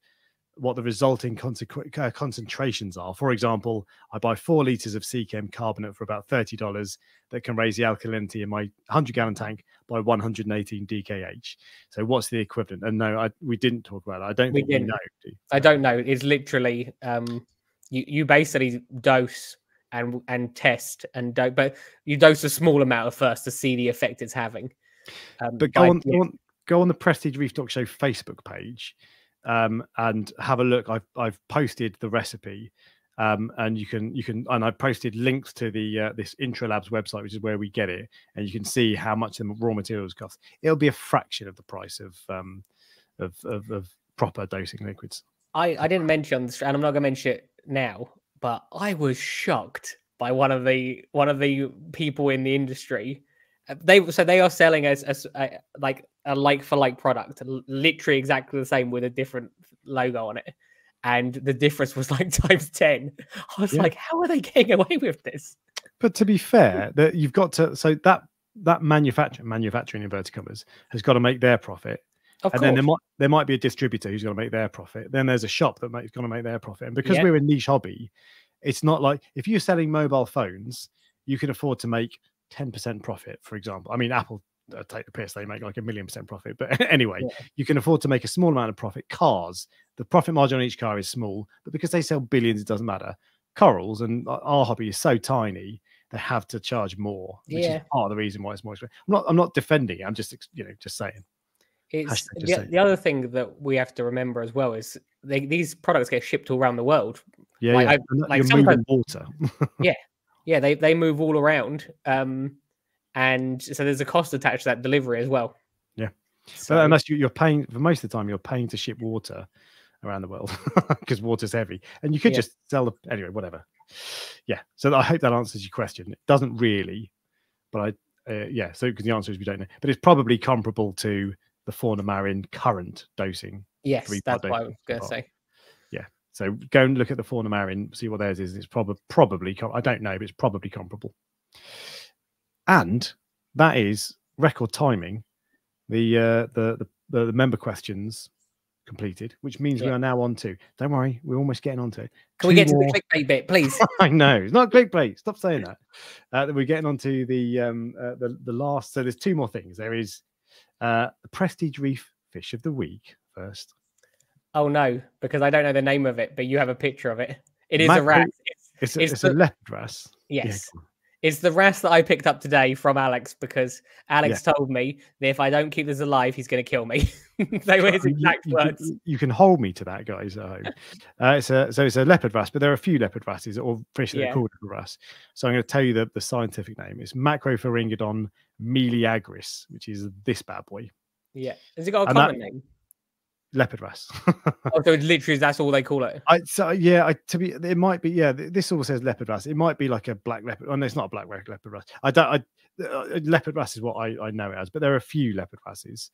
what the resulting uh, concentrations are. For example, I buy four liters of Seachem carbonate for about thirty dollars that can raise the alkalinity in my hundred gallon tank by one hundred and eighteen DKH. So what's the equivalent? And no, I, we didn't talk about that. I don't we think didn't. we know. Do I don't know. It's literally um, you you basically dose and and test and do, but you dose a small amount of first to see the effect it's having. Um, but go on, go on, go on the Prestige Reef Dork Show Facebook page um, and have a look. I've I've posted the recipe, um, and you can you can and I posted links to the uh, this Intralabs website, which is where we get it, and you can see how much the raw materials cost. It'll be a fraction of the price of um, of, of, of proper dosing liquids. I I didn't mention this, and I'm not going to mention it now, but I was shocked by one of the one of the people in the industry they so they are selling as, as uh, like a like for like product, literally exactly the same with a different logo on it, and the difference was like times ten. I was yeah. like, how are they getting away with this? But to be fair, that you've got to so that that manufacturing manufacturing inverted commas has got to make their profit. Of and course. then there might there might be a distributor who's going to make their profit. Then there's a shop that going to make their profit. And because we're a niche hobby, it's not like if you're selling mobile phones, you can afford to make 10% profit, for example. I mean, Apple uh, take the piss, they make like a million percent profit. But anyway, yeah. you can afford to make a small amount of profit. Cars, the profit margin on each car is small, but because they sell billions, it doesn't matter. Corals and our hobby is so tiny, they have to charge more, which yeah. is part of the reason why it's more expensive. I'm not, I'm not defending it. I'm just, you know, just saying. It's the, saying. the, other thing that we have to remember as well is they, these products get shipped all around the world. Yeah, like, yeah. I, like water. yeah, yeah, they they move all around, um, and so there's a cost attached to that delivery as well. Yeah, so, but unless you, are paying for most of the time, you're paying to ship water around the world because water's heavy, and you could yeah. just sell the anyway, whatever. Yeah, so I hope that answers your question. It doesn't really, but I uh, yeah. So because the answer is we don't know, but it's probably comparable to the Fauna Marin current dosing. Yes, that's what I was going to say. Yeah. So go and look at the Fauna Marin, see what theirs is. It's probably probably I don't know, but it's probably comparable. And that is record timing. The uh, the, the the member questions completed, which means yeah. we are now on to. Don't worry, we're almost getting on to it. Can Two we get more... to the clickbait bit, please? I know it's not clickbait. Stop saying that. Uh, we're getting on to the um uh, the the last. So there's two more things. There is uh the Prestige Reef Fish of the Week first. Oh no, because I don't know the name of it, but you have a picture of it. It is a rat. It's, it's, a, it's, it's the, a leopard wrasse. Yes. Yeah. It's the wrasse that I picked up today from Alex because Alex yeah. told me that if I don't keep this alive, he's going to kill me. they were his exact you, words. You, you, can hold me to that, guys. At home. uh, it's a, so it's a leopard wrasse, but there are a few leopard wrasses or fish that yeah. called wrasse. So I'm going to tell you the, the scientific name. It's Macropharyngodon meleagris, which is this bad boy. Yeah. Has it got a and common that, name? Leopard wrasse. oh, so literally that's all they call it. I so yeah, I to be it might be yeah. This all says leopard wrasse. It might be like a black leopard. Oh no, it's not a black leopard wrasse. I don't. I, uh, leopard wrasse is what I, I know it as, but there are a few leopard wrasses.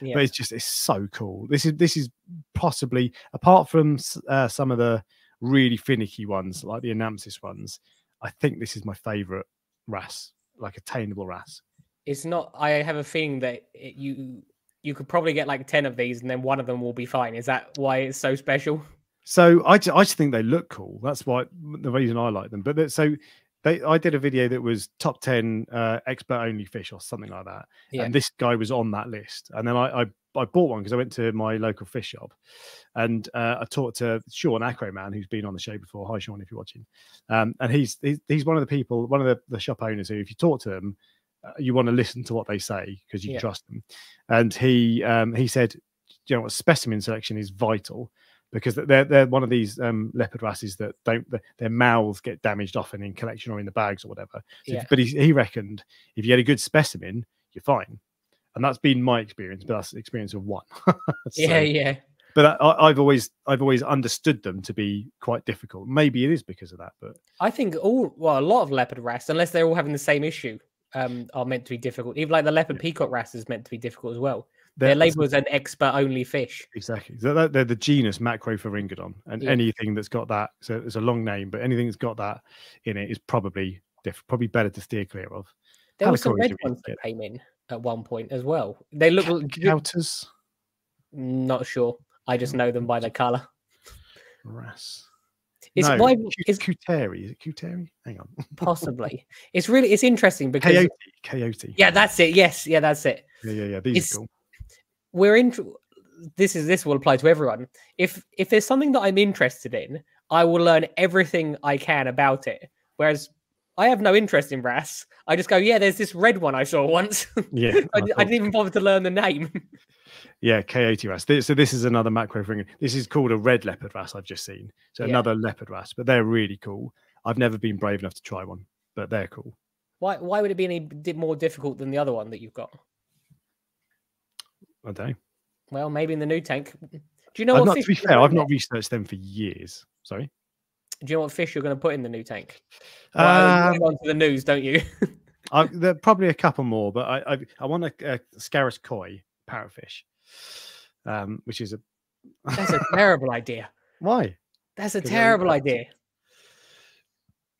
Yeah. But it's just it's so cool. This is this is possibly apart from uh, some of the really finicky ones like the Anampsis ones. I think this is my favorite wrasse, like attainable wrasse. It's not. I have a feeling that it, you you could probably get like 10 of these and then one of them will be fine. Is that why it's so special? So I, I just think they look cool. That's why the reason I like them. But so they, I did a video that was top 10 uh, expert only fish or something like that. Yeah. And this guy was on that list. And then I, I, I bought one because I went to my local fish shop and uh, I talked to Sean Acroman, who's been on the show before. Hi, Sean, if you're watching. Um, and he's, he's, he's one of the people, one of the, the shop owners who, if you talk to them, you want to listen to what they say because you yeah. trust them. And he um, he said, you know, what specimen selection is vital because they're they're one of these um, leopard wrasses that don't their mouths get damaged often in collection or in the bags or whatever. So yeah. But he, he reckoned if you get a good specimen, you're fine. And that's been my experience, but that's the experience of one. so, yeah, yeah. but I, have always I've always understood them to be quite difficult. Maybe it is because of that, but I think all well a lot of leopard wrasse, unless they're all having the same issue, um, are meant to be difficult. Even like the leopard peacock wrasse is meant to be difficult as well. They're, they're labeled as an expert only fish. Exactly. They're, they're the genus Macropharyngodon, and yeah. anything that's got that, so it's a long name, but anything that's got that in it is probably diff- probably better to steer clear of. There were some red ones that came in at one point as well. They look Couters. Not sure. I just know them by the color. Wrasse. It's no, why it's Kuteri. Is it Kuteri? Hang on. possibly. It's really it's interesting because Coyote. Coyote. Yeah, that's it. Yes, yeah, that's it. Yeah, yeah, yeah. These it's, are cool. We're in. This is this will apply to everyone. If if there's something that I'm interested in, I will learn everything I can about it. Whereas I have no interest in wrasse. I just go, yeah, there's this red one I saw once. Yeah. I, I, I, didn't even bother to learn the name. yeah, Coyote wrasse. So this is another macro thing. This is called a red leopard wrasse I've just seen. So yeah. another leopard wrasse, but they're really cool. I've never been brave enough to try one, but they're cool. Why why would it be any more difficult than the other one that you've got? I don't know. Well, maybe in the new tank. Do you know I've what not, to be fair, I've not researched them for years. Sorry. Do you know what fish you're going to put in the new tank? Well, um, onto the news, don't you? I, there are probably a couple more, but I I, I want a, a Scarus quoyi parrotfish, um, which is a that's a terrible idea. Why? That's a terrible idea.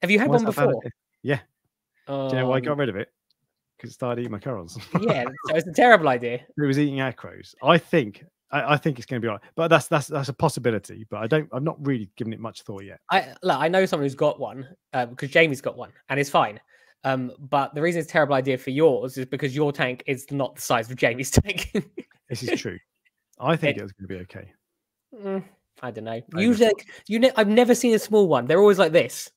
Have you had one before? Yeah. Um, Do you know why I got um, rid of it? Because it started eating my corals. yeah, so it's a terrible idea. It was eating acros. I think I, I, think it's going to be all right, but that's that's that's a possibility. But I don't. I'm not really giving it much thought yet. I look, I know someone who's got one uh, because Jamie's got one, and it's fine. Um, but the reason it's a terrible idea for yours is because your tank is not the size of Jamie's tank. this is true. I think it, it's going to be okay. Mm, I don't know. Usually, like, you ne- I've never seen a small one. They're always like this.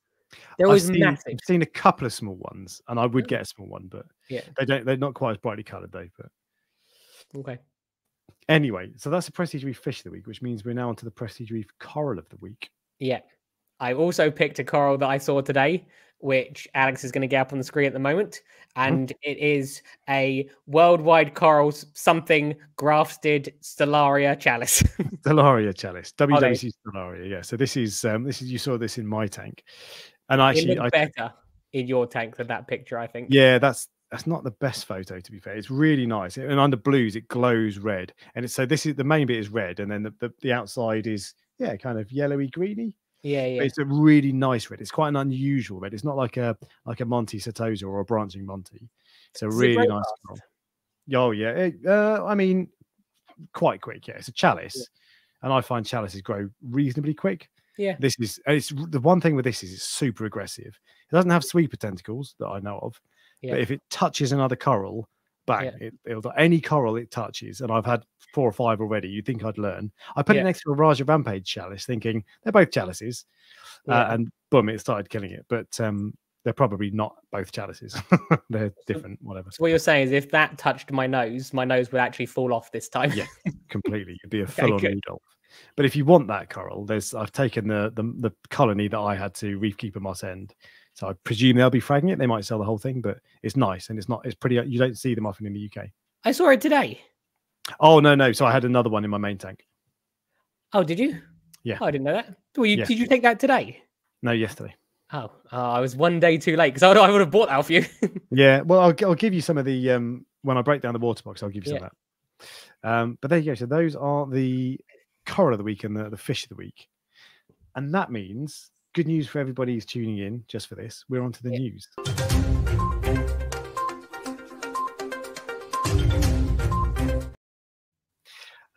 They're always I've seen, massive. I've seen a couple of small ones, and I would mm. get a small one, but yeah, they don't. They're not quite as brightly coloured though. But okay. Anyway, so that's the Prestige Reef Fish of the Week, which means we're now on to the Prestige Reef Coral of the Week. Yeah. I also picked a coral that I saw today, which Alex is going to get up on the screen at the moment. Mm-hmm. And mm-hmm. it is a worldwide corals something grafted Stellaria chalice. Stellaria chalice. WWC oh, Stellaria, yeah. So this is um this is you saw this in my tank. And I actually I better in your tank than that picture, I think. Yeah, that's that's not the best photo to be fair. It's really nice, and under blues it glows red, and it's so this is the main bit is red, and then the, the, the outside is yeah, kind of yellowy greeny. Yeah, yeah. It's a really nice red. It's quite an unusual red. It's not like a like a Monti Setosa or a branching Monti. It's a really nice. Oh yeah, it, uh, I mean, quite quick. Yeah, it's a chalice, yeah. and I find chalices grow reasonably quick. Yeah, this is it's the one thing with this is it's super aggressive. It doesn't have sweeper tentacles that I know of. Yeah. But if it touches another coral, bang, yeah. it, will any coral it touches, and I've had four or five already. You'd think I'd learn. I put yeah. it next to a Raja Rampage chalice, thinking they're both chalices, uh, and boom, it started killing it. But um, they're probably not both chalices. they're different, whatever. So what you're saying is, if that touched my nose, my nose would actually fall off this time. yeah, completely. You'd be a full-on okay, Rudolph. But if you want that coral, there's I've taken the, the the colony that I had to reef keeper Moss End so I presume they'll be fragging it. They might sell the whole thing, but it's nice and it's not. It's pretty. You don't see them often in the UK. I saw it today. Oh no, no. So I had another one in my main tank. Oh, did you? Yeah. Oh, I didn't know that. Well, you, Did you take that today? No, yesterday. Oh, oh I was one day too late because I, I would have bought that off you. yeah. Well, I'll, I'll give you some of the um when I break down the Waterbox. I'll give you some yeah. of that. Um, but there you go. So those are the coral of the week and the, the fish of the week, and that means good news for everybody who's tuning in just for this. We're on to the yeah. news.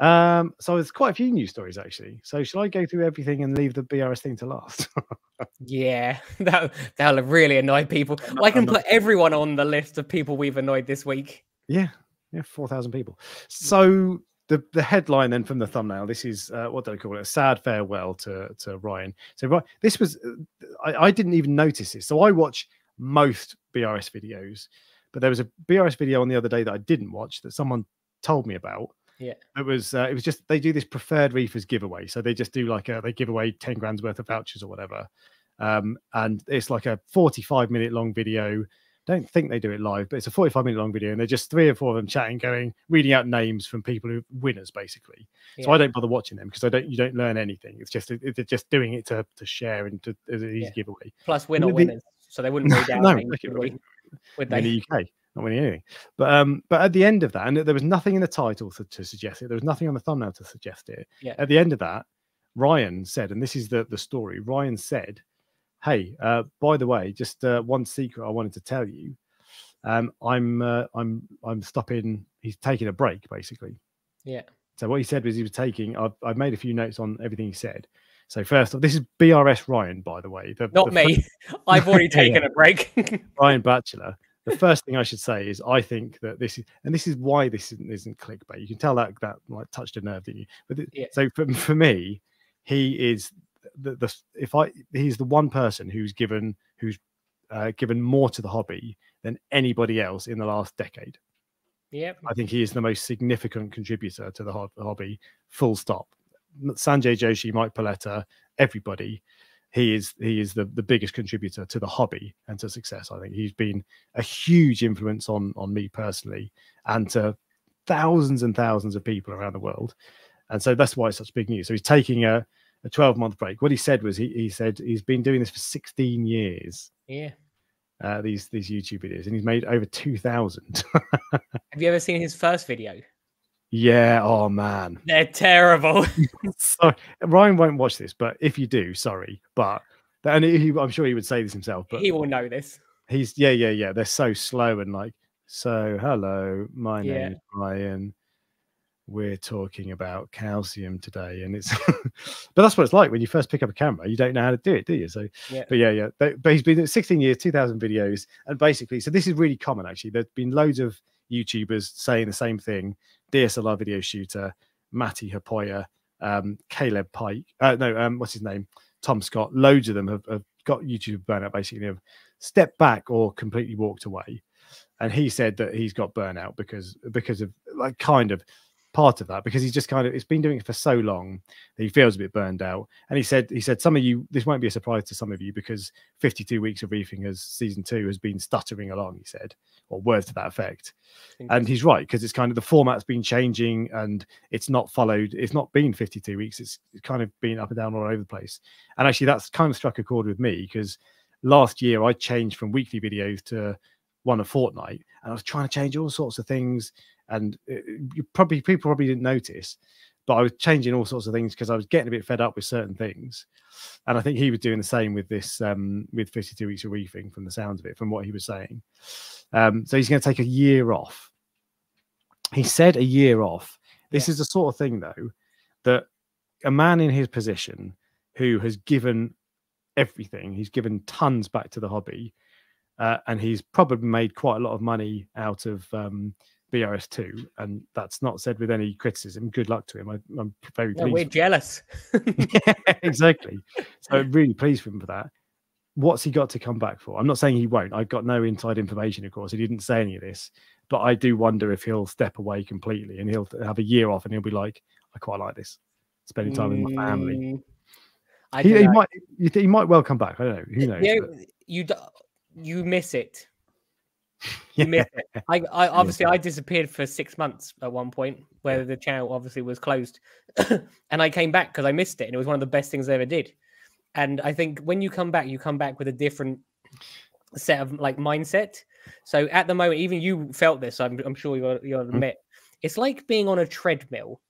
Um, so there's quite a few news stories actually. So shall I go through everything and leave the BRS thing to last? yeah, that that'll really annoy people. Well, I can put everyone on the list of people we've annoyed this week. Yeah, yeah, four thousand people. So the the headline then from the thumbnail this is uh, what do i call it? A sad farewell to to ryan. So right this was I, I didn't even notice this. So i watch most brs videos but there was a brs video on the other day that i didn't watch that someone told me about. Yeah. It was uh, it was just they do this preferred reefers giveaway. So they just do like a they give away 10 grand's worth of vouchers or whatever. Um and it's like a 45 minute long video don't think they do it live, but it's a 45 minute long video, and they're just three or four of them chatting, going, reading out names from people who winners, basically. Yeah. So I don't bother watching them because I don't, you don't learn anything. It's just, they're just doing it to, to share and to as an easy yeah. giveaway. Plus, winner winners, so they wouldn't go down. no, would, would they? in the UK not winning anything. But um, but at the end of that, and there was nothing in the title to, to suggest it. There was nothing on the thumbnail to suggest it. Yeah. At the end of that, Ryan said, and this is the the story. Ryan said, "Hey, uh, by the way, just uh, one secret I wanted to tell you. Um, I'm uh, I'm I'm stopping. He's taking a break, basically. Yeah. So what he said was he was taking. I've I've made a few notes on everything he said. So first, this is BRS Ryan, by the way. The, Not the me. I've already taken a break. Ryan Batcheller the first thing I should say is I think that this is, and this is why this isn't, isn't clickbait. You can tell that that like touched a nerve, didn't you? But yeah. so for, for me, he is the, the if I he's the one person who's given who's uh, given more to the hobby than anybody else in the last decade. Yeah, I think he is the most significant contributor to the hobby. Full stop. Sanjay Joshi, Mike Paletta, everybody he is he is the, the biggest contributor to the hobby and to success. I think he's been a huge influence on on me personally and to thousands and thousands of people around the world. And so that's why it's such big news. So he's taking a, a 12 month break. What he said was he, he said he's been doing this for 16 years. Yeah. Uh, these these YouTube videos and he's made over 2,000. Have you ever seen his first video? Yeah. Oh man, they're terrible. so Ryan won't watch this, but if you do, sorry, but and he, I'm sure he would say this himself. But he will know this. He's yeah, yeah, yeah. They're so slow and like so. Hello, my yeah. is Ryan. We're talking about calcium today, and it's but that's what it's like when you first pick up a camera. You don't know how to do it, do you? So, yeah. but yeah, yeah. But, he's been 16 years, 2,000 videos, and basically, so this is really common actually. There's been loads of YouTubers saying the same thing DSLR video shooter, Matti Haapoja, um, Caleb Pike. Uh, no, um, what's his name? Tom Scott. Loads of them have, have got YouTube burnout. Basically, have stepped back or completely walked away. And he said that he's got burnout because because of like kind of part of that because he's just kind of it's been doing it for so long that he feels a bit burned out. And he said he said some of you this won't be a surprise to some of you because 52 weeks of reefing as season two has been stuttering along. He said or words to that effect. And he's right because it's kind of the format's been changing and it's not followed. It's not been 52 weeks. It's kind of been up and down all over the place. And actually, that's kind of struck a chord with me because last year I changed from weekly videos to one a fortnight, and I was trying to change all sorts of things and it, uh, you probably people probably didn't notice, but I was changing all sorts of things because I was getting a bit fed up with certain things, and I think he was doing the same with this um, with 52 weeks of reefing from the sounds of it, from what he was saying. Um, so he's going to take a year off. He said a year off. This yeah. is the sort of thing though that a man in his position who has given everything, he's given tons back to the hobby. Uh, and he's probably made quite a lot of money out of um, BRS2, and that's not said with any criticism. Good luck to him. I, am very pleased. we're jealous. yeah, exactly. So really pleased for him for that. What's he got to come back for? I'm not saying he won't. I've got no inside information, of course. He didn't say any of this, but I do wonder if he'll step away completely and he'll have a year off and he'll be like, I quite like this, spending time mm, with my family. Mm, he, he might. He might well come back. I don't know. Who knows? You, know, you, you miss it yeah. I, I obviously. I disappeared for six months at one point where the channel obviously was closed, and I came back because I missed it, and it was one of the best things I ever did. And I think when you come back, you come back with a different set of like mindset. So at the moment, even you felt this. I'm, I'm sure you'll, you'll mm-hmm. admit it's like being on a treadmill.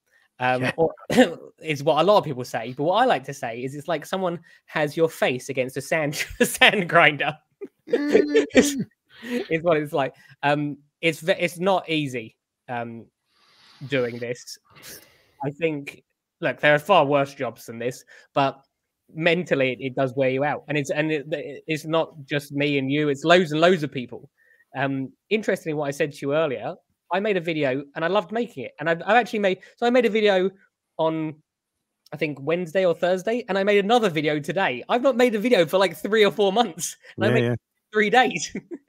Um, yeah. or, is what a lot of people say, but what I like to say is it's like someone has your face against a sand sand grinder. Mm is what it's like. Um, it's it's not easy um, doing this. I think. Look, there are far worse jobs than this, but mentally it, it does wear you out, and it's and it, it's not just me and you; it's loads and loads of people. Um, interestingly, what I said to you earlier, I made a video and I loved making it, and I've, I've actually made so I made a video on I think Wednesday or Thursday, and I made another video today. I've not made a video for like three or four months, and yeah, I made yeah. three days.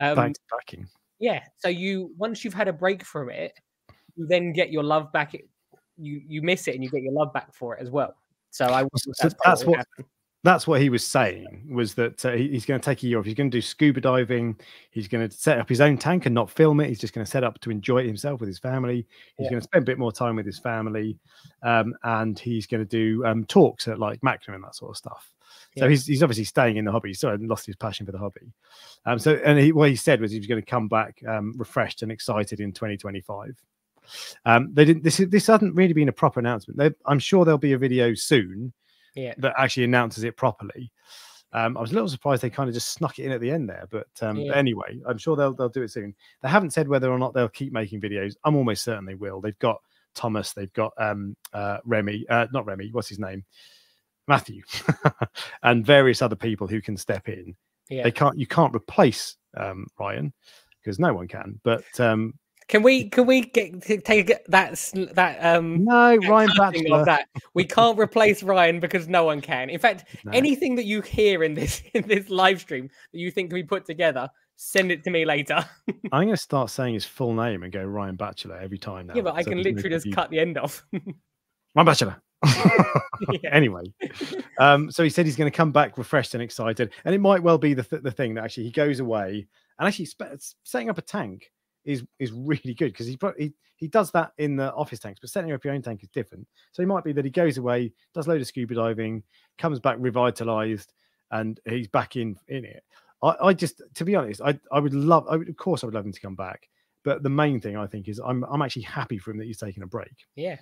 Um, backing. Yeah. So you once you've had a break from it, you then get your love back. You you miss it and you get your love back for it as well. So I so that's what that's what he was saying was that uh, he's going to take a year off. He's going to do scuba diving. He's going to set up his own tank and not film it. He's just going to set up to enjoy it himself with his family. He's yeah. going to spend a bit more time with his family, um, and he's going to do um, talks at like Macna and that sort of stuff. So yeah. he's, he's obviously staying in the hobby. So lost his passion for the hobby. Um, so and he, what he said was he was going to come back um, refreshed and excited in 2025. Um, they didn't. This this hasn't really been a proper announcement. They, I'm sure there'll be a video soon yeah. that actually announces it properly. Um, I was a little surprised they kind of just snuck it in at the end there, but um, yeah. anyway, I'm sure they'll they'll do it soon. They haven't said whether or not they'll keep making videos. I'm almost certain they will. They've got Thomas, they've got um, uh, Remy, uh, not Remy, what's his name, Matthew, and various other people who can step in. Yeah. They can't. You can't replace um, Ryan because no one can. But um, can we can we get take that that um no Ryan Batcheller. Of that we can't replace Ryan because no one can. In fact, no. anything that you hear in this in this live stream that you think can be put together, send it to me later. I'm going to start saying his full name and go Ryan Batcheller every time now. Yeah, but I can literally just cut the end off. Ryan Batcheller. Anyway, um, so he said he's going to come back refreshed and excited, and it might well be the th- the thing that actually he goes away and actually sp- setting up a tank is is really good because he, he he does that in the office tanks, but setting up your own tank is different. So it might be that he goes away, does a load of scuba diving, comes back revitalized, and he's back in in it. I, I just, to be honest, I I would love, I would, of course, I would love him to come back. But the main thing I think is I'm I'm actually happy for him that he's taking a break. Yeah.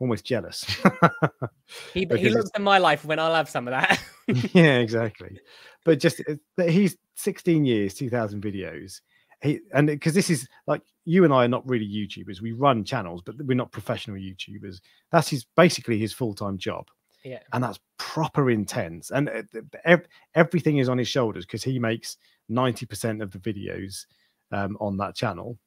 Almost jealous. he, he looks at my life when I'll have some of that. yeah, exactly. But just he's 16 years, 2,000 videos he and because this is like you and I are not really YouTubers. We run channels, but we're not professional YouTubers. That's his basically his full time job. Yeah, and that's proper intense, and uh, everything is on his shoulders because he makes ninety percent of the videos um, on that channel.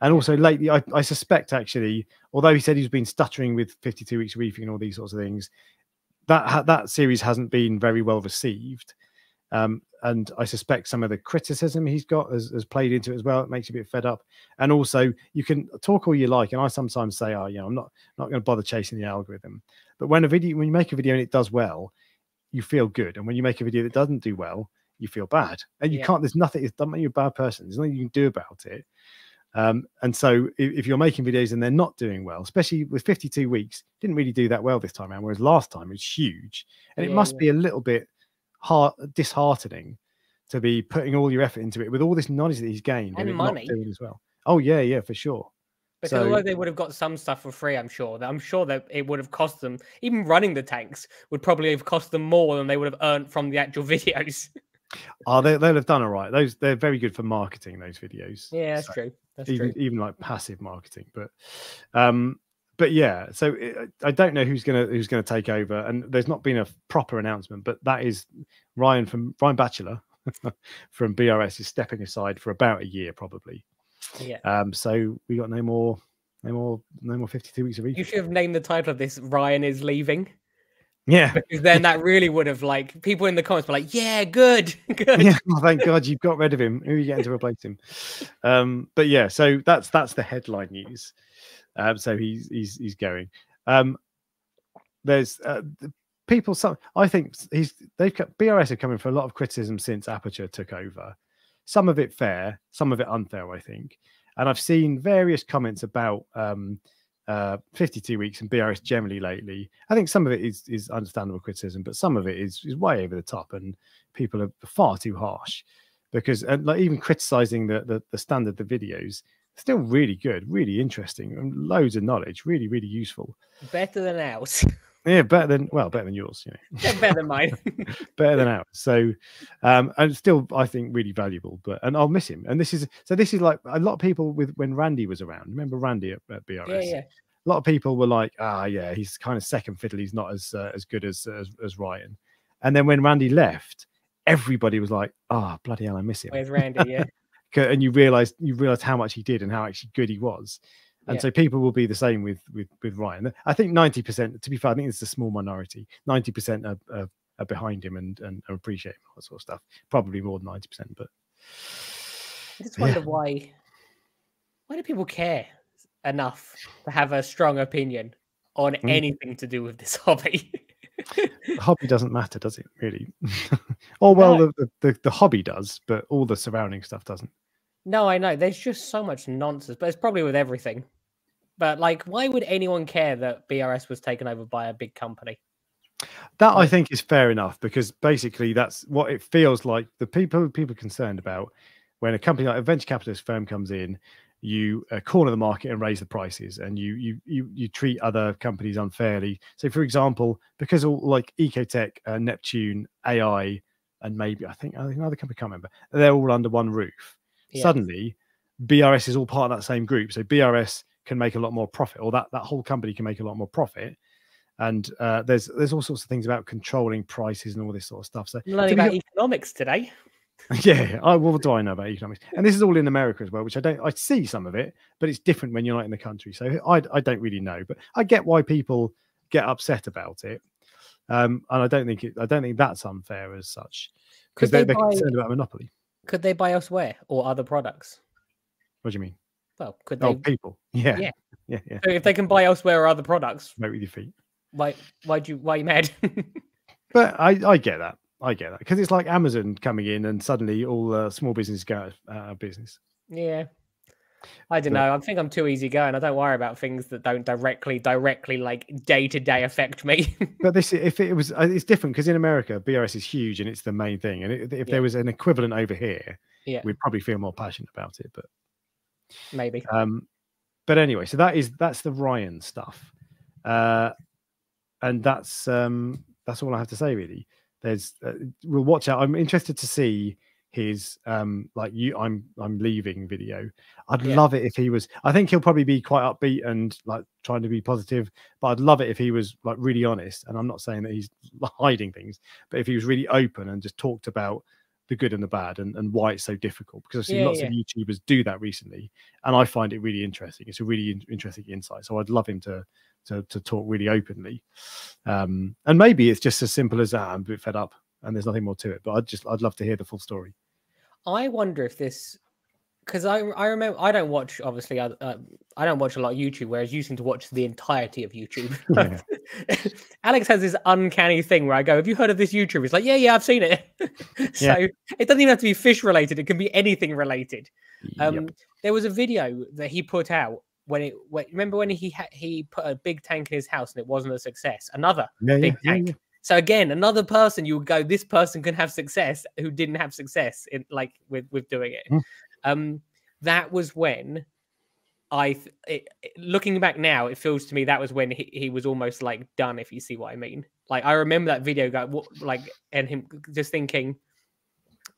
And also lately, I, I, suspect actually, although he said he's been stuttering with 52 weeks reefing and all these sorts of things, that that series hasn't been very well received. Um, and I suspect some of the criticism he's got has, has, played into it as well. It makes you a bit fed up. And also, you can talk all you like, and I sometimes say, "Oh, you know, I'm not not going to bother chasing the algorithm." But when a video, when you make a video and it does well, you feel good, and when you make a video that doesn't do well, you feel bad. And you yeah. can't. There's nothing. It doesn't make you a bad person. There's nothing you can do about it. Um, and so, if, if, you're making videos and they're not doing well, especially with 52 weeks, didn't really do that well this time around. Whereas last time it was huge, and yeah, it must yeah. be a little bit heart disheartening to be putting all your effort into it with all this knowledge that he's gained and, and money as well. Oh yeah, yeah, for sure. Because so, although they would have got some stuff for free, I'm sure that I'm sure that it would have cost them even running the tanks would probably have cost them more than they would have earned from the actual videos. Oh, they, they'll have done all right. Those they're very good for marketing. Those videos. Yeah, that's so, true. That's even true. even like passive marketing, but um, but yeah, so it, I don't know who's gonna who's gonna take over, and there's not been a proper announcement, but that is Ryan from Ryan Batcheller from BRS is stepping aside for about a year, probably. Yeah. Um. So we got no more, no more, no more 52 weeks of. You should have named the title of this. Ryan is leaving. Yeah. Because then that really would have like people in the comments were like, yeah, good, good. Yeah, oh, thank God you've got rid of him. Who are you getting to replace him? Um, but yeah, so that's that's the headline news. Um, so he's he's he's going. Um, there's uh, people. Some I think he's they've BRS are coming for a lot of criticism since Aperture took over. Some of it fair, some of it unfair. I think, and I've seen various comments about um, uh, 52 weeks and BRS generally lately. I think some of it is is understandable criticism, but some of it is is way over the top, and people are far too harsh because like even criticizing the, the the standard the videos still really good, really interesting, and loads of knowledge, really, really useful. Better than ours. Yeah, better than well, better than yours. You know, yeah, better than mine. better than ours. So, um, and still, I think really valuable. But and I'll miss him. And this is so. This is like a lot of people with when Randy was around. Remember Randy at, at BRS? Yeah, yeah. A lot of people were like, ah, yeah, he's kind of second fiddle. He's not as uh, as good as, as as Ryan. And then when Randy left, everybody was like, ah, oh, bloody hell, I miss him. Where's Randy? Yeah and you realize you realize how much he did and how actually good he was and yeah. so people will be the same with with with ryan i think 90% to be fair i think it's a small minority 90% are, are, are behind him and, and appreciate him all that sort of stuff probably more than 90% but i just wonder yeah. why why do people care enough to have a strong opinion on mm. anything to do with this hobby the hobby doesn't matter, does it? Really? oh well, no. the, the the hobby does, but all the surrounding stuff doesn't. No, I know. There's just so much nonsense, but it's probably with everything. But like, why would anyone care that BRS was taken over by a big company? That I think is fair enough because basically that's what it feels like. The people people concerned about when a company like a venture capitalist firm comes in, you uh, corner the market and raise the prices, and you you you you treat other companies unfairly. So, for example, because all like Ecotech, uh, Neptune, AI, and maybe I think I think another company I can't remember, they're all under one roof. Suddenly, BRS is all part of that same group. So BRS can make a lot more profit, or that that whole company can make a lot more profit. And uh, there's there's all sorts of things about controlling prices and all this sort of stuff. So learning about economics today. yeah, I, what do I know about economics? And this is all in America as well, which I don't. I see some of it, but it's different when you're not in the country. So I I don't really know, but I get why people get upset about it. Um, and I don't think it, I don't think that's unfair as such because they, are buy... concerned about monopoly. Could they buy elsewhere or other products? What do you mean? Well, could oh, they? Oh, people. Yeah. Yeah. Yeah. yeah. So if they can buy elsewhere or other products, vote with your feet. Why? Why do you? Why are you mad? but I, I get that. I get that because it's like Amazon coming in and suddenly all uh, small businesses go out of business. Yeah. I don't know. I think I'm too easy going. I don't worry about things that don't directly, directly, like day to day affect me. but this, if it was, uh, it's different because in America, BRS is huge and it's the main thing. And it, if yeah. there was an equivalent over here, yeah, we'd probably feel more passionate about it. But maybe. Um, but anyway, so that is that's the Ryan stuff, uh, and that's um that's all I have to say really. There's uh, we'll watch out. I'm interested to see his um like you i'm i'm leaving video i'd yeah. love it if he was i think he'll probably be quite upbeat and like trying to be positive but i'd love it if he was like really honest and i'm not saying that he's hiding things but if he was really open and just talked about the good and the bad and, and why it's so difficult because i've seen yeah, lots yeah. of youtubers do that recently and i find it really interesting. It's a really in- interesting insight so i'd love him to to, to talk really openly. Um and maybe it's just as simple as that i'm a bit fed up and there's nothing more to it but i'd just i'd love to hear the full story. I wonder if this because I I remember I don't watch obviously I, uh, I don't watch a lot of YouTube, whereas you seem to watch the entirety of YouTube. Yeah. Alex has this uncanny thing where I go, "Have you heard of this YouTuber?" He's like, "Yeah, yeah, I've seen it." so yeah. it doesn't even have to be fish related; it can be anything related. Um, yep. There was a video that he put out when it when, remember when he ha- he put a big tank in his house and it wasn't a success. Another yeah, big tank. So again, another person you would go, this person can have success who didn't have success in like with with doing it. Mm. Um, that was when I, it, looking back now, it feels to me that was when he, he was almost like done. If you see what I mean, like I remember that video guy, like, and him just thinking,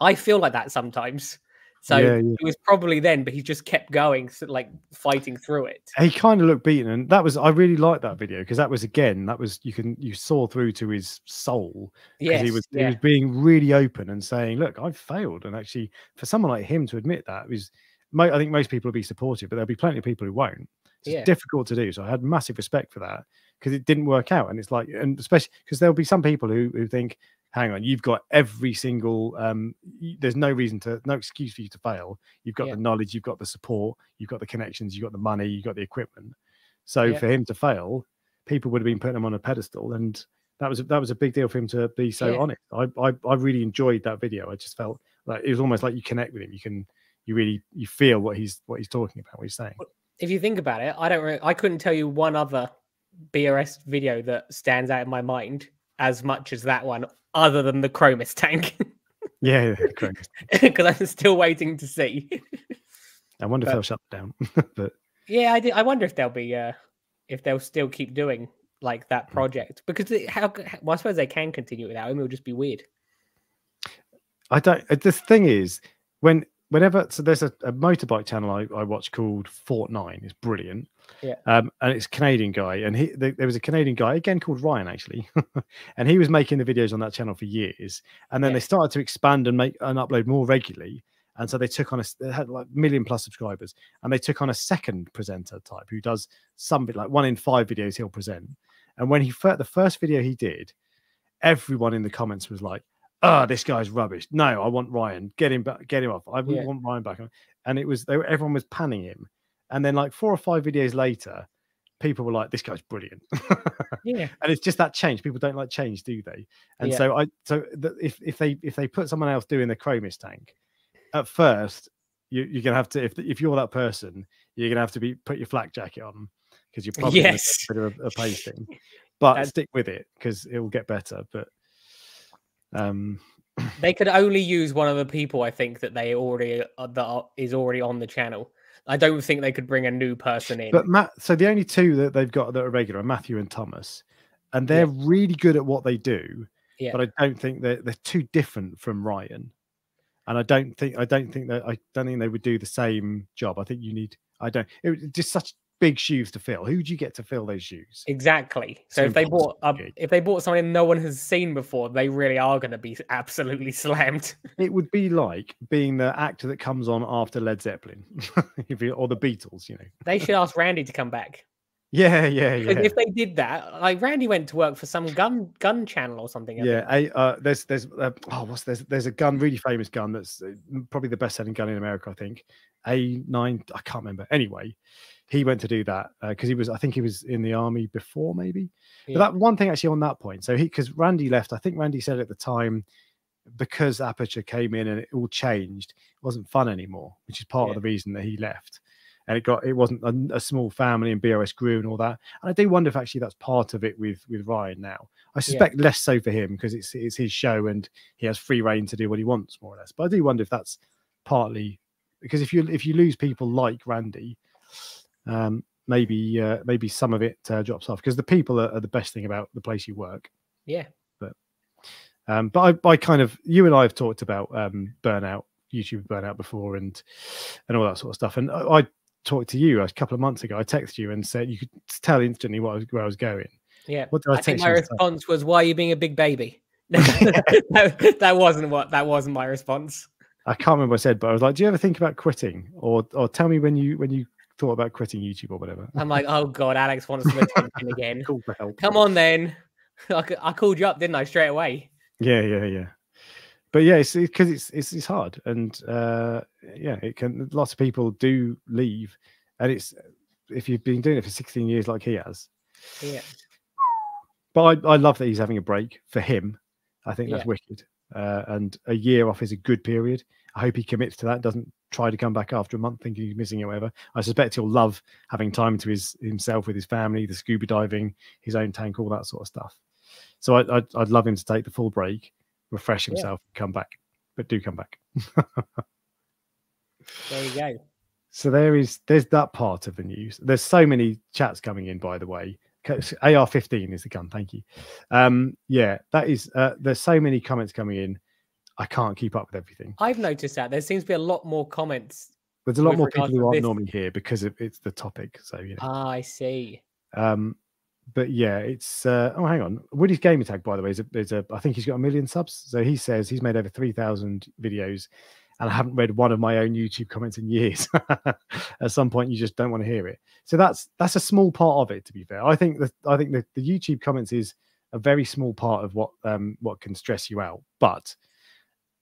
I feel like that sometimes. So yeah, yeah. it was probably then, but he just kept going, like fighting through it. He kind of looked beaten, and that was I really liked that video because that was again that was you can you saw through to his soul. Yeah, he was yeah. he was being really open and saying, "Look, I've failed," and actually for someone like him to admit that was, I think most people will be supportive, but there'll be plenty of people who won't. It's difficult to do, so I had massive respect for that because it didn't work out, and it's like, and especially because there'll be some people who who think hang on, you've got every single. Um, there's no reason to, no excuse for you to fail. You've got yeah. the knowledge, you've got the support, you've got the connections, you've got the money, you've got the equipment. So yeah. for him to fail, people would have been putting him on a pedestal, and that was that was a big deal for him to be so yeah. honest. I, I I really enjoyed that video. I just felt like it was almost like you connect with him. You can you really you feel what he's what he's talking about, what he's saying. If you think about it, I don't. Really, I couldn't tell you one other BRS video that stands out in my mind as much as that one other than the Chromis tank. yeah, because I'm still waiting to see. I wonder but, if they'll shut down. but yeah, I, did, I wonder if they'll be uh, if they'll still keep doing like that hmm. project because it, how well, I suppose they can continue without him. It'll just be weird. I don't. Uh, the thing is, when whenever so there's a, a motorbike channel I, I watch called FortNine. It's brilliant. Yeah. Um, and it's a Canadian guy, and he there was a Canadian guy again called Ryan actually, and he was making the videos on that channel for years, and then yeah. they started to expand and make and upload more regularly. And so they took on a they had like million plus subscribers, and they took on a second presenter type who does something like one in five videos he'll present. And when he the first video he did, everyone in the comments was like, oh, this guy's rubbish. No, I want Ryan. Get him back. Get him off. I yeah. want Ryan back. And it was they were, everyone was panning him. And then like four or five videos later, people were like, "This guy's brilliant." Yeah. and it's just that change. People don't like change, do they? And Yeah. so I so the, if if they if they put someone else doing the Chromis tank, at first you, you're gonna have to if if you're that person, you're gonna have to be put your flak jacket on because you're probably Yes. a bit of a, a pasting. But That's- stick with it because it will get better. But um, They could only use one of the people I think that they already uh, that are, is already on the channel. I don't think they could bring a new person in. but Matt, so the only two that they've got that are regular are Matthew and Thomas, and they're really good at what they do. Yeah. But I don't think they're they're too different from Ryan, and I don't think I don't think that I don't think they would do the same job. I think you need I don't it was just such big shoes to fill. Who do you get to fill those shoes? Exactly. So It's if they bought a, if they bought something no one has seen before, they really are going to be absolutely slammed. It would be like being the actor that comes on after Led Zeppelin, or the Beatles. You know. They should ask Randy to come back. Yeah, yeah, yeah. If they did that, like Randy went to work for some gun gun channel or something. I Yeah, a, uh, there's there's uh, oh what's there's there's a gun really famous gun that's uh, probably the best selling gun in America I think a nine I can't remember anyway he went to do that uh, because he was I think he was in the army before maybe Yeah. but that one thing actually on that point so he because Randy left I think Randy said at the time because Aperture came in and it all changed it wasn't fun anymore which is part Yeah. of the reason that he left and it got it wasn't a, a small family and BRS grew and all that and I do wonder if actually that's part of it with with Ryan now I suspect less so for him because it's it's his show and he has free reign to do what he wants more or less. But I do wonder if that's partly because if you if you lose people like Randy, um, maybe uh, maybe some of it uh, drops off because the people are, are the best thing about the place you work. yeah. Um, but I, I kind of you and I have talked about um, burnout, YouTube burnout before, and and all that sort of stuff. And I, I talked to you a couple of months ago. I texted you and said you could tell instantly what I was, where I was going. Yeah. What did I, I think my you? and say? response was, "Why are you being a big baby?" that, that wasn't what that wasn't my response. I can't remember what I said, but I was like, "Do you ever think about quitting, or or tell me when you when you thought about quitting YouTube or whatever?" I'm like, "Oh God, Alex wants some attention again." Call for help. Come on, then. I called you up, didn't I? Straight away. Yeah, yeah, yeah. But yeah, it's because it's, it's it's hard, and uh, yeah, it can. Lots of people do leave, and it's if you've been doing it for 16 years like he has. Yeah. But I, I love that he's having a break for him. I think that's Yeah. wicked. Uh, and a year off is a good period. I hope he commits to that. Doesn't try to come back after a month thinking he's missing it. or Whatever. I suspect he'll love having time to his himself with his family, the scuba diving, his own tank, all that sort of stuff. So I, I'd, I'd love him to take the full break, refresh Yeah. himself, come back. But do come back. There you go. So there is there's that part of the news. There's so many chats coming in, by the way. AR15 is the gun. Thank you. Um, yeah, that is. Uh, there's so many comments coming in. I can't keep up with everything. I've noticed that there seems to be a lot more comments. There's a lot more people who aren't this- normally here because it, it's the topic. So you know. Ah, I see. Um, but yeah, it's. Uh, oh, hang on. Woody's gamer tag, by the way, is a, is a. I think he's got a million subs. So he says he's made over three thousand videos, and I haven't read one of my own YouTube comments in years. At some point, you just don't want to hear it. So that's that's a small part of it. To be fair, I think that I think that the YouTube comments is a very small part of what um what can stress you out. But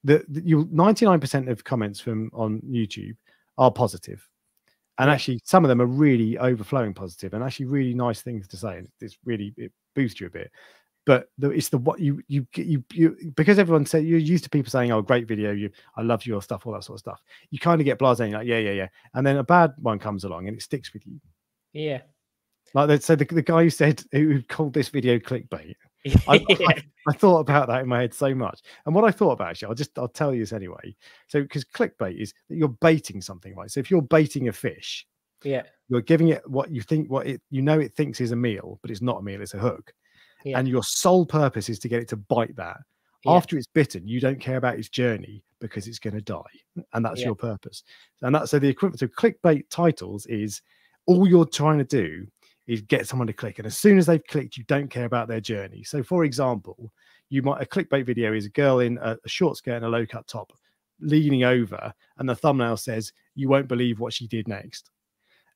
the, the you ninety nine percent of comments from on YouTube are positive, and Yeah. actually some of them are really overflowing positive and actually really nice things to say. And it's really it boosts you a bit. But the, it's the what you you get- you you because everyone said you're used to people saying, "Oh, great video! You, I love your stuff," all that sort of stuff. You kind of get blasé, and you're like, "Yeah, yeah, yeah," and then a bad one comes along and it sticks with you. Yeah. Like that. So the, the guy who said who called this video clickbait, I. I, I thought about that in my head so much. And what I thought about actually, I'll just I'll tell you this anyway. So because clickbait is that you're baiting something, right? So if you're baiting a fish, yeah. you're giving it what you think what it you know it thinks is a meal, but it's not a meal, it's a hook. Yeah. And your sole purpose is to get it to bite that. Yeah. After it's bitten, you don't care about its journey because it's going to die. And that's Yeah. your purpose. And that's so the equivalent of clickbait titles is all you're trying to do is get someone to click. And as soon as they've clicked, you don't care about their journey. So, for example, you might a clickbait video is a girl in a, a short skirt and a low cut top leaning over, and the thumbnail says, You won't believe what she did next.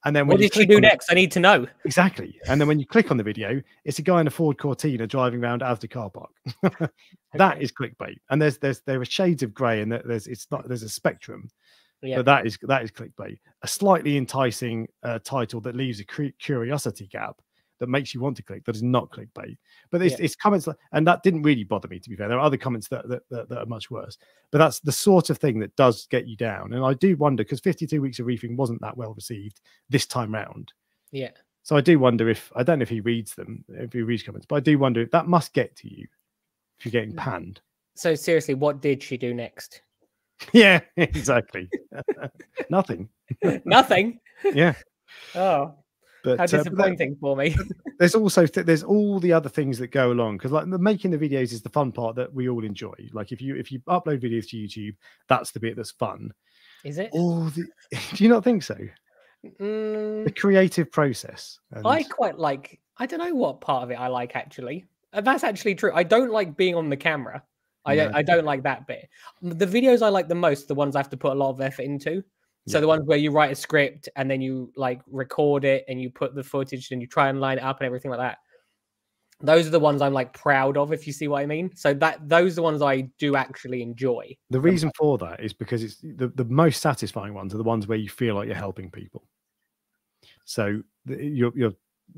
And then when What did she do the- next? I need to know. Exactly. And then when you click on the video, it's a guy in a Ford Cortina driving around Asda car park. That Okay. is clickbait. And there's there's there are shades of grey and there's it's not there's a spectrum. Yeah. But that is that is clickbait. A slightly enticing uh, title that leaves a curiosity gap that makes you want to click that is not clickbait. But it's, yeah. it's comments, and that didn't really bother me. To be fair, there are other comments that, that, that, that are much worse. But that's the sort of thing that does get you down. And I do wonder because 52 weeks of reefing wasn't that well received this time round. Yeah. So I do wonder if I don't know if he reads them, if he reads comments, but I do wonder if that must get to you if you're getting mm. panned. So seriously, what did she do next? Yeah, exactly. Nothing. Nothing. yeah. Oh, but how disappointing uh, but for me. there's also th- there's all the other things that go along because like the making the videos is the fun part that we all enjoy. Like if you if you upload videos to YouTube, that's the bit that's fun. Is it? All the, do you not think so? Mm, the creative process. And... I quite like. I don't know what part of it I like actually. Uh, that's actually true. I don't like being on the camera. I don't, I don't like that bit. The videos I like the most, the ones I have to put a lot of effort into. So yeah. the ones where you write a script and then you like record it and you put the footage and you try and line it up and everything like that. Those are the ones I'm like proud of, if you see what I mean. So that those are the ones I do actually enjoy. The reason for that is because it's the, the most satisfying ones are the ones where you feel like you're helping people. So you're you're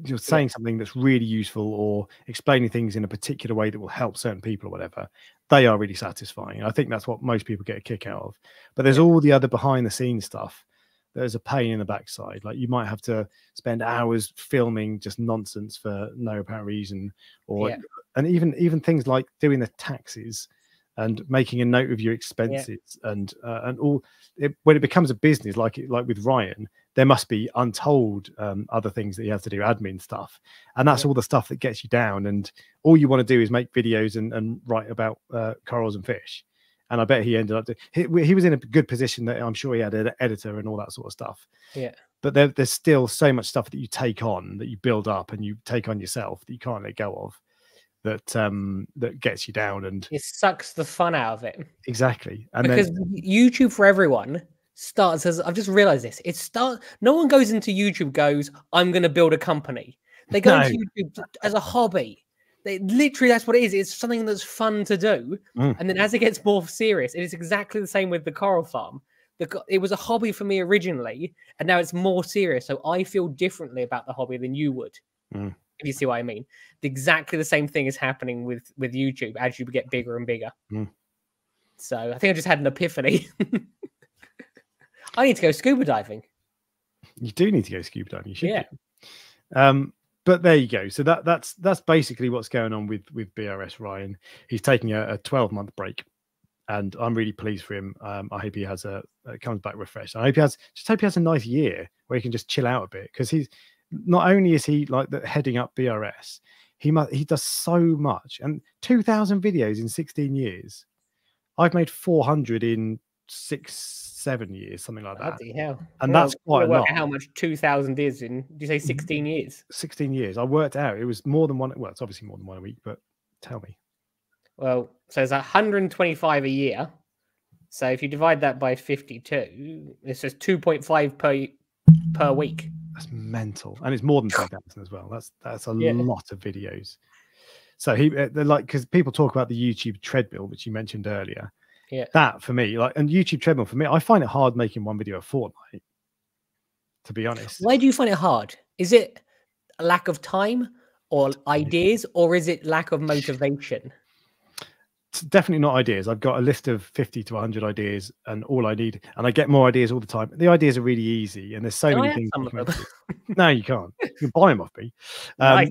you're saying something that's really useful or explaining things in a particular way that will help certain people or whatever they are really satisfying i think that's what most people get a kick out of but there's all the other behind the scenes stuff there's a pain in the backside like you might have to spend hours filming just nonsense for no apparent reason or yeah. and even even things like doing the taxes and making a note of your expenses yeah. and uh, and all it, when it becomes a business like like with Ryan there must be untold um, other things that he has to do admin stuff. And that's yeah. all the stuff that gets you down. And all you want to do is make videos and, and write about uh, corals and fish. And I bet he ended up he, he was in a good position that I'm sure he had an editor and all that sort of stuff. Yeah. But there, there's still so much stuff that you take on that you build up and you take on yourself that you can't let go of that um that gets you down and it sucks the fun out of it. Exactly. And because then... youtube for everyone starts as i've just realized this it start no one goes into youtube goes i'm going to build a company they go no. into youtube as a hobby they literally that's what it is it's something that's fun to do mm. and then as it gets more serious it is exactly the same with the coral farm the, it was a hobby for me originally and now it's more serious so i feel differently about the hobby than you would mm if you see what I mean. Exactly the same thing is happening with with YouTube as you get bigger and bigger. Mm. So I think I just had an epiphany. I need to go scuba diving. You do need to go scuba diving. You should. Yeah. Um, but there you go. So that that's that's basically what's going on with with BRS Ryan. He's taking a, a 12 month break, and I'm really pleased for him. Um, I hope he has a comes back refreshed. I hope he has just hope he has a nice year where he can just chill out a bit because he's not only is he like the, heading up BRS, he must he does so much and 2000 videos in 16 years. I've made 400 in six, seven years, something like that. hell. And well, that's quite a lot. How much 2000 is in, do you say 16 years? 16 years. I worked out it was more than one. Well, it's obviously more than one a week, but tell me. Well, so it's 125 a year. So if you divide that by 52, it says 2.5 per per week. That's mental, and it's more than ten thousand as well. That's that's a yeah. lot of videos. So he uh, they're like because people talk about the YouTube treadmill, which you mentioned earlier. Yeah, that for me, like and YouTube treadmill for me, I find it hard making one video a fortnight. To be honest, why do you find it hard? Is it a lack of time, or ideas, or is it lack of motivation? Definitely not ideas. I've got a list of 50 to 100 ideas, and all I need, and I get more ideas all the time. The ideas are really easy, and there's so Can many things. No, you can't. You can buy them off me. Um.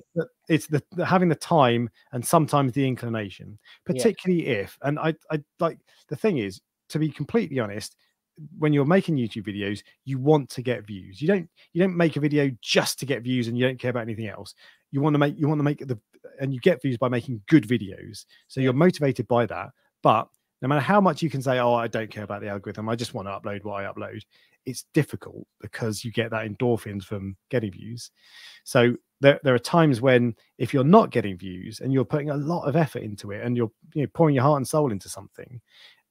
It's the, the, having the time and sometimes the inclination, particularly yeah. if, and I, I like the thing is, to be completely honest, when you're making YouTube videos, you want to get views. You don't you don't make a video just to get views and you don't care about anything else. You want to make you want to make the and you get views by making good videos. So you're motivated by that. But no matter how much you can say, oh, I don't care about the algorithm, I just want to upload what I upload, it's difficult because you get that endorphins from getting views. So there, there are times when if you're not getting views and you're putting a lot of effort into it and you're you know, pouring your heart and soul into something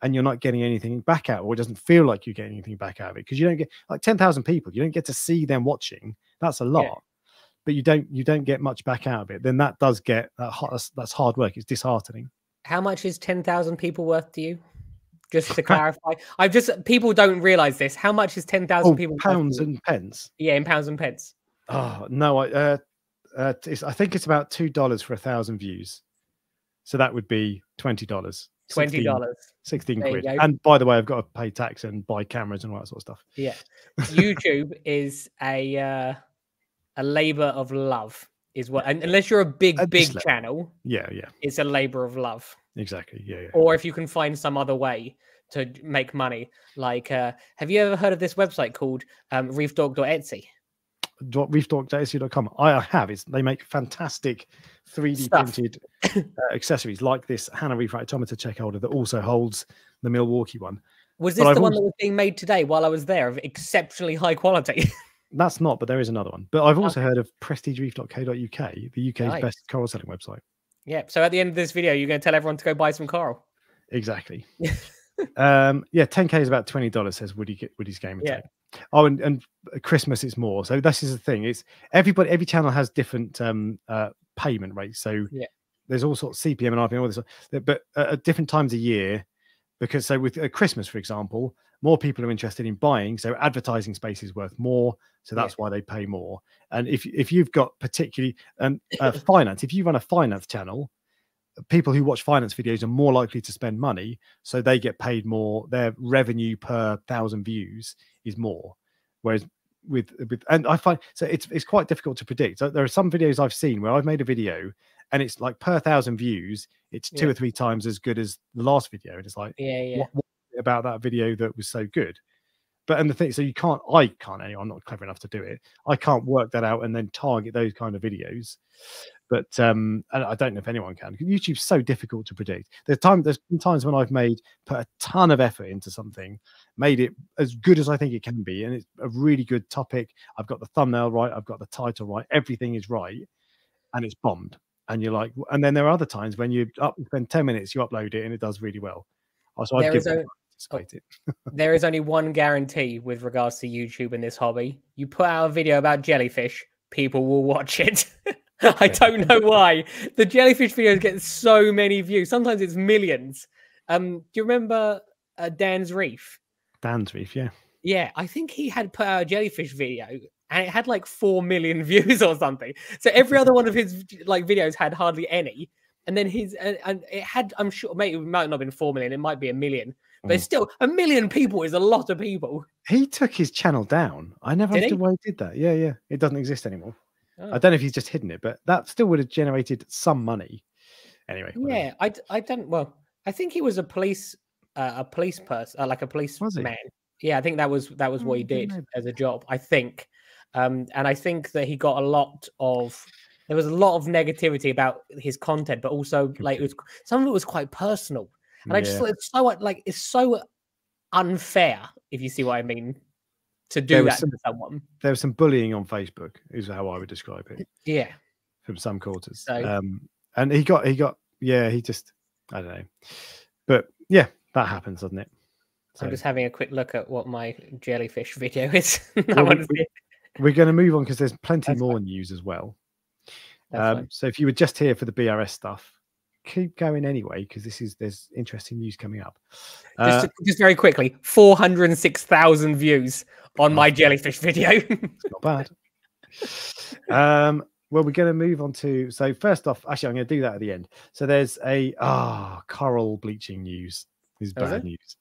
and you're not getting anything back out or it doesn't feel like you're getting anything back out of it because you don't get like 10,000 people, you don't get to see them watching. That's a lot. Yeah but you don't you don't get much back out of it, then that does get that that's, that's hard work. It's disheartening. How much is ten thousand people worth to you? Just to clarify, I've just people don't realize this. How much is ten thousand Oh, people? pounds and pence. yeah, in pounds and pence. Oh no, I uh, uh, it's, I think it's about two dollars for a thousand views. So that would be twenty dollars. Twenty dollars. 16 There you quid. And by the way, I've got to pay tax and buy cameras and all that sort of stuff. Yeah, YouTube is a uh, a labor of love, is what. And unless you're a big At big channel, Yeah, yeah, it's a labor of love. exactly. Yeah, yeah. Or if you can find some other way to make money, like uh, have you ever heard of this website called um, reefdork.etsy? Dot- reefdork.etsy.com. I have. It's they make fantastic 3D Stuff. printed uh, accessories like this Hanna refractometer check holder that also holds the Milwaukee one. Was But this I've the one also- that was being made today while I was there of exceptionally high quality? That's not, but there is another one. But I've also heard of prestigereef.co.uk, the UK's Nice. best coral selling website. yeah. So at the end of this video, you're going to tell everyone to go buy some coral. Exactly. um, yeah, 10k is about twenty dollars. Says Woody Woody's game. Yeah. Oh, and, and Christmas is more. So this is the thing. It's everybody. Every channel has different um, uh, payment rates. So Yeah. there's all sorts of CPM and RPM, all this. But uh, at different times a year, because so with uh, Christmas, for example, more people are interested in buying. So advertising space is worth more. So Yeah. that's why they pay more. And if if you've got particularly um, uh, finance, if you run a finance channel, people who watch finance videos are more likely to spend money so they get paid more their revenue per thousand views is more whereas with with and i find so it's it's quite difficult to predict so there are some videos i've seen where i've made a video and it's like per thousand views it's two Yeah. or three times as good as the last video and it's like Yeah, yeah. what, what about that video that was so good. But and the thing so you can't i can't anyway i'm not clever enough to do it. I can't work that out and then target those kind of videos. But um and i don't know if anyone can. youtube's so difficult to predict. There's time there's been times when i've made put a ton of effort into something made it as good as i think it can be and it's a really good topic. I've got the thumbnail right i've got the title right everything is right and it's bombed. And you're like and then there are other times when you up spend 10 minutes you upload it and it does really well. So I'd There give is it a- anticipate it there is only one guarantee with regards to YouTube in this hobby. You put out a video about jellyfish, people will watch it. I don't know why. The jellyfish videos get so many views. Sometimes it's millions. Um, do you remember uh, Dan's Reef? dan's reef yeah Yeah, I think he had put out a jellyfish video and it had like 4 million views or something. So every other one of his like videos had hardly any. And then his and, and it had I'm sure maybe it might not have been 4 million, it might be a million. But Mm. still a million people is a lot of people. He took his channel down. I never Did he? why he did that. Yeah, yeah. It doesn't exist anymore. Oh. I don't know if he's just hidden it, but that still would have generated some money. Anyway. Yeah, I don't well, I think he was a police uh, a police person, uh, like a Was he? policeman. Yeah, I think that was that was Oh, what he didn't did as a job. I think, um, and I think that he got a lot of there was a lot of negativity about his content, but also like it was some of it was quite personal, and I just thought it's so like it's so unfair if you see what I mean to do that some- to someone. There was some bullying on Facebook, is how I would describe it Yeah, from some quarters. So- Um, and he got, he got, yeah, he just, I don't know. But yeah, that happens, doesn't it? I'm just having a quick look at what my jellyfish video is. Well, we- want to we- see. it. we're going to move on because there's plenty That's more news as well. Um, so if you were just here for the BRS stuff, keep going anyway because this is there's interesting news coming up. Uh, Just, just very quickly, 406,000 views on my jellyfish video. not bad. um, well, we're going to move on to. So first off, actually, I'm going to do that at the end. So there's a ah coral bleaching news. Is Oh, is bad news.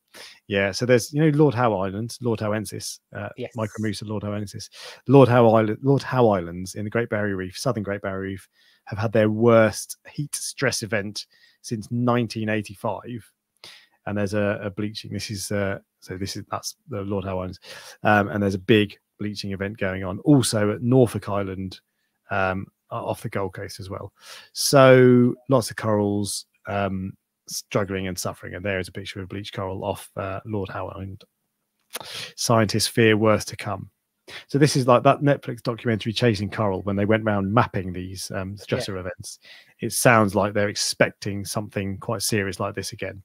Yeah. So there's you know Lord Howe Islands, lordhowensis, uh, Yes. Micromussa, Lord Howensis, Lord Howe Island, Lord Howe Islands in the Great Barrier Reef, Southern Great Barrier Reef, have had their worst heat stress event since 1985. And there's a, a bleaching. This is uh, so this is that's the Lord Howe Islands, um, and there's a big bleaching event going on also at Norfolk Island, um, off the Gold Coast as well. So lots of corals um, struggling and suffering. And there is a picture of a bleached coral off uh, Lord Howe Island. Scientists fear worse to come. So this is like that Netflix documentary Chasing Coral when they went around mapping these um, stressor events. It sounds like they're expecting something quite serious like this again.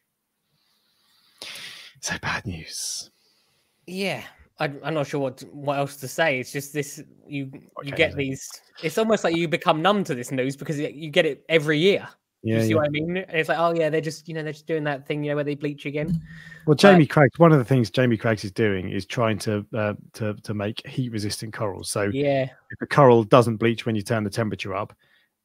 So bad news. yeah. I, I'm not sure what what else to say. It's just this you you Okay, get these. It's almost like you become numb to this news because you get it every year. Yeah, you see yeah. what I mean? It's like, oh yeah, they're just you know they're just doing that thing, you know, where they bleach again. Well, Jamie Craggs, one of the things Jamie Craggs is doing is trying to uh, to to make heat resistant corals. So yeah, if a coral doesn't bleach when you turn the temperature up,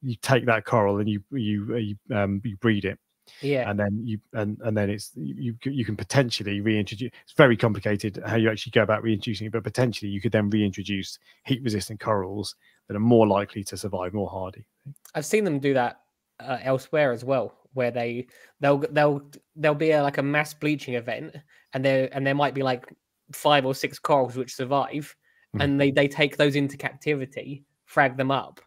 you take that coral and you you you, um, you breed it. Yeah, and then you and and then it's you you can potentially reintroduce. It's very complicated how you actually go about reintroducing it, but potentially you could then reintroduce heat resistant corals that are more likely to survive, more hardy. I've seen them do that uh, elsewhere as well, where they they'll they'll there'll be a, like a mass bleaching event, and there and there might be like five or six corals which survive, mm. and they they take those into captivity, frag them up,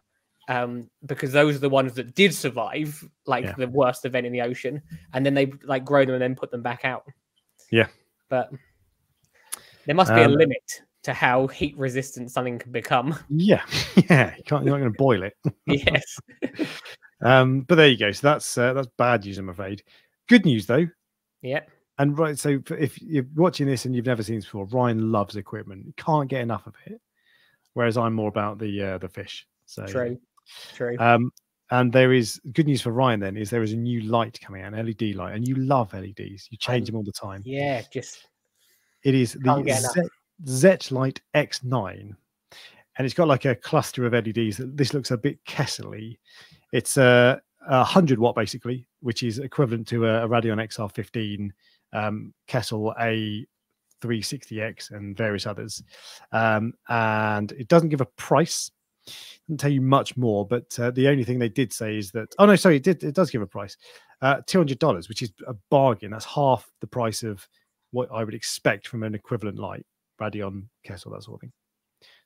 um, because those are the ones that did survive, like yeah. the worst event in the ocean, and then they like grow them and then put them back out. Yeah, but there must be um, a limit to how heat resistant something can become. Yeah, yeah, you can't. You're not going to boil it. yes. um, but there you go. So that's uh, that's bad news, I'm afraid. Good news though. Yeah. And right, so if you're watching this and you've never seen this before, Ryan loves equipment. Can't get enough of it. Whereas I'm more about the uh, the fish. So true, true. Um, and there is good news for Ryan. Then is there is a new light coming out, an LED light, and you love LEDs. You change um, them all the time. Yeah, just it is the Zetlight X9, and it's got like a cluster of LEDs. This looks a bit Kessely. It's a, a hundred watt basically, which is equivalent to a, a Radion XR15 um, Kessil A 360X and various others. Um, and it doesn't give a price. Doesn't tell you much more, but uh, the only thing they did say is that oh no, sorry, it did it does give a price, uh, two hundred dollars, which is a bargain. That's half the price of what I would expect from an equivalent light. Radion Kessil, that sort of thing.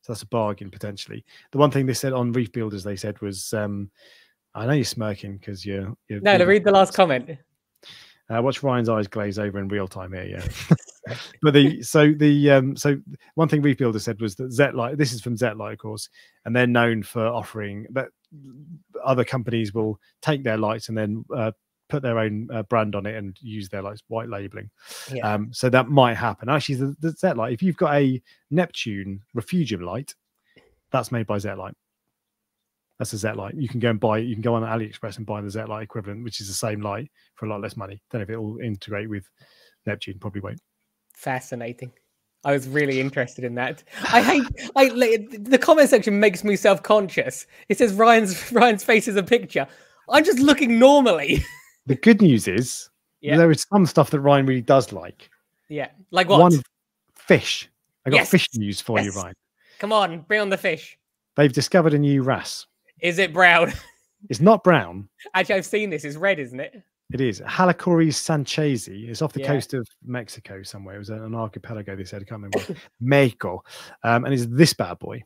So that's a bargain potentially. The one thing they said on Reef Builders, they said was, um, I know you're smirking because you're, you're. No, to read the last comment. Uh, watch Ryan's eyes glaze over in real time here. Yeah. but the so the um so one thing Reef Builder said was that Zetlight. This is from Zetlight, of course, and they're known for offering that other companies will take their lights and then uh, put their own uh, brand on it and use their like white labeling. Yeah. Um, so that might happen. Actually, the, the Zetlight, if you've got a Neptune Refugium light, that's made by Zetlight. That's a Zetlight. You can go and buy. You can go on AliExpress and buy the Zetlight equivalent, which is the same light for a lot less money. Don't know if it will integrate with Neptune. Probably won't. Fascinating. I was really interested in that. I hate. I the comment section makes me self conscious. It says Ryan's Ryan's face is a picture. I'm just looking normally. The good news is yeah. there is some stuff that Ryan really does like. Yeah. Like what? One fish. I got yes. fish news for yes. you, Ryan. Come on, bring on the fish. They've discovered a new wrasse. Is it brown? It's not brown. Actually, I've seen this. It's red, isn't it? It is. Halichoeres sanchezi. It's off the yeah. coast of Mexico somewhere. It was an archipelago, they said. I can't remember. Mexico. Um, and it's this bad boy.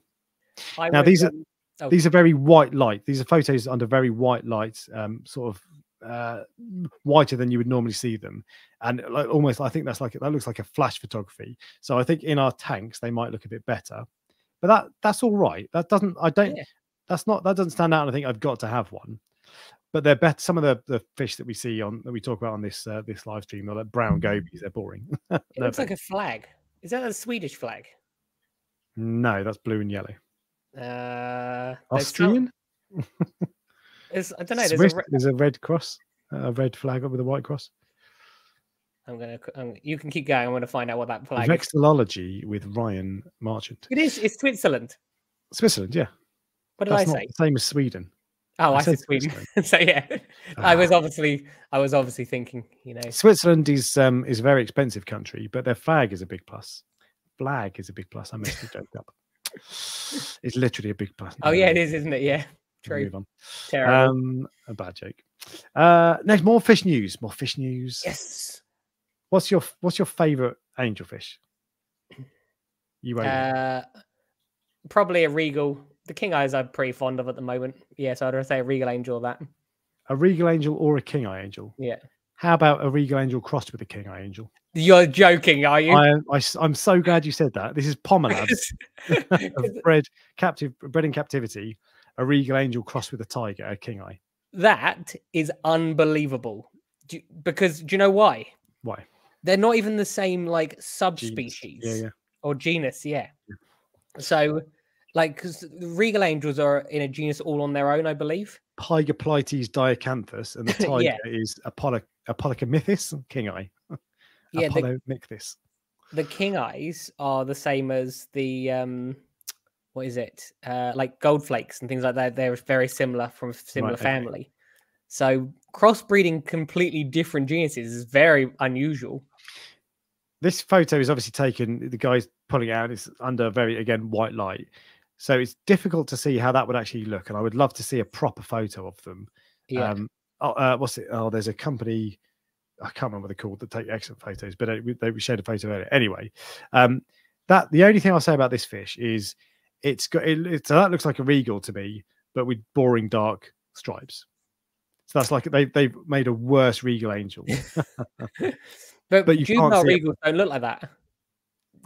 I now, these are. Um, oh. These are very white light. These are photos under very white light, um, sort of uh, whiter than you would normally see them, and like almost I think that's like that looks like a flash photography. So I think in our tanks they might look a bit better, but that that's all right. That doesn't I don't yeah. That's not that doesn't stand out. And I think I've got to have one. But they're better. Some of the, the fish that we see on that we talk about on this uh, this live stream, they're like brown mm. gobies. They're boring. it looks like a flag. Is that a Swedish flag? No, that's blue and yellow. Uh, Austrian. There's, I don't know. There's, Swiss, a, re- there's a red cross, a red flag up with a white cross. I'm gonna. You can keep going. I'm gonna find out what that flag. Vexillology with Ryan Marchant. It is. It's Switzerland. Switzerland, yeah. What did That's I say? same as Sweden. Oh, I, I said Sweden. so yeah, I was ah. obviously, I was obviously thinking, you know, Switzerland is um is a very expensive country, but their flag is a big plus. Flag is a big plus. I messed the joke up. It's literally a big plus. Oh yeah, it is, isn't it? Yeah. True. Move on. Terrible. Um, a bad joke. Uh, next, more fish news. More fish news. Yes. What's your What's your favorite angelfish? You uh, probably a regal. The king eyes I'm pretty fond of at the moment. Yeah, so I'd say a regal angel. That a regal angel or a king eye angel. Yeah. How about a regal angel crossed with a king eye angel? You're joking, are you? I, am so glad you said that. This is Pomelabs, bred captive, bred in captivity a regal angel crossed with a tiger, a king eye. That is unbelievable. Do you, because do you know why? Why? They're not even the same like subspecies yeah, yeah. or genus. Yeah. yeah. So Like, because Regal Angels are in a genus all on their own, I believe. Pygoplites diacanthus, and the tiger Yeah. is Apollo king eye. Yeah, the, the king eyes are the same as the um, what is it? Uh, like gold flakes and things like that. They're very similar from a similar Right, okay. family. So crossbreeding completely different genuses is very unusual. This photo is obviously taken. The guy's pulling it out. It's under very again white light, so it's difficult to see how that would actually look. And I would love to see a proper photo of them. Yeah. Um, oh, uh, what's it? Oh, there's a company. I can't remember what they're called that take excellent photos, but uh, we- they showed a photo earlier. Anyway, um, that the only thing I'll say about this fish is it's got it, it's so that looks like a regal to me, but with boring dark stripes. So that's like they they've made a worse regal angel. but, but you can't juvenile see it. regals don't look like that.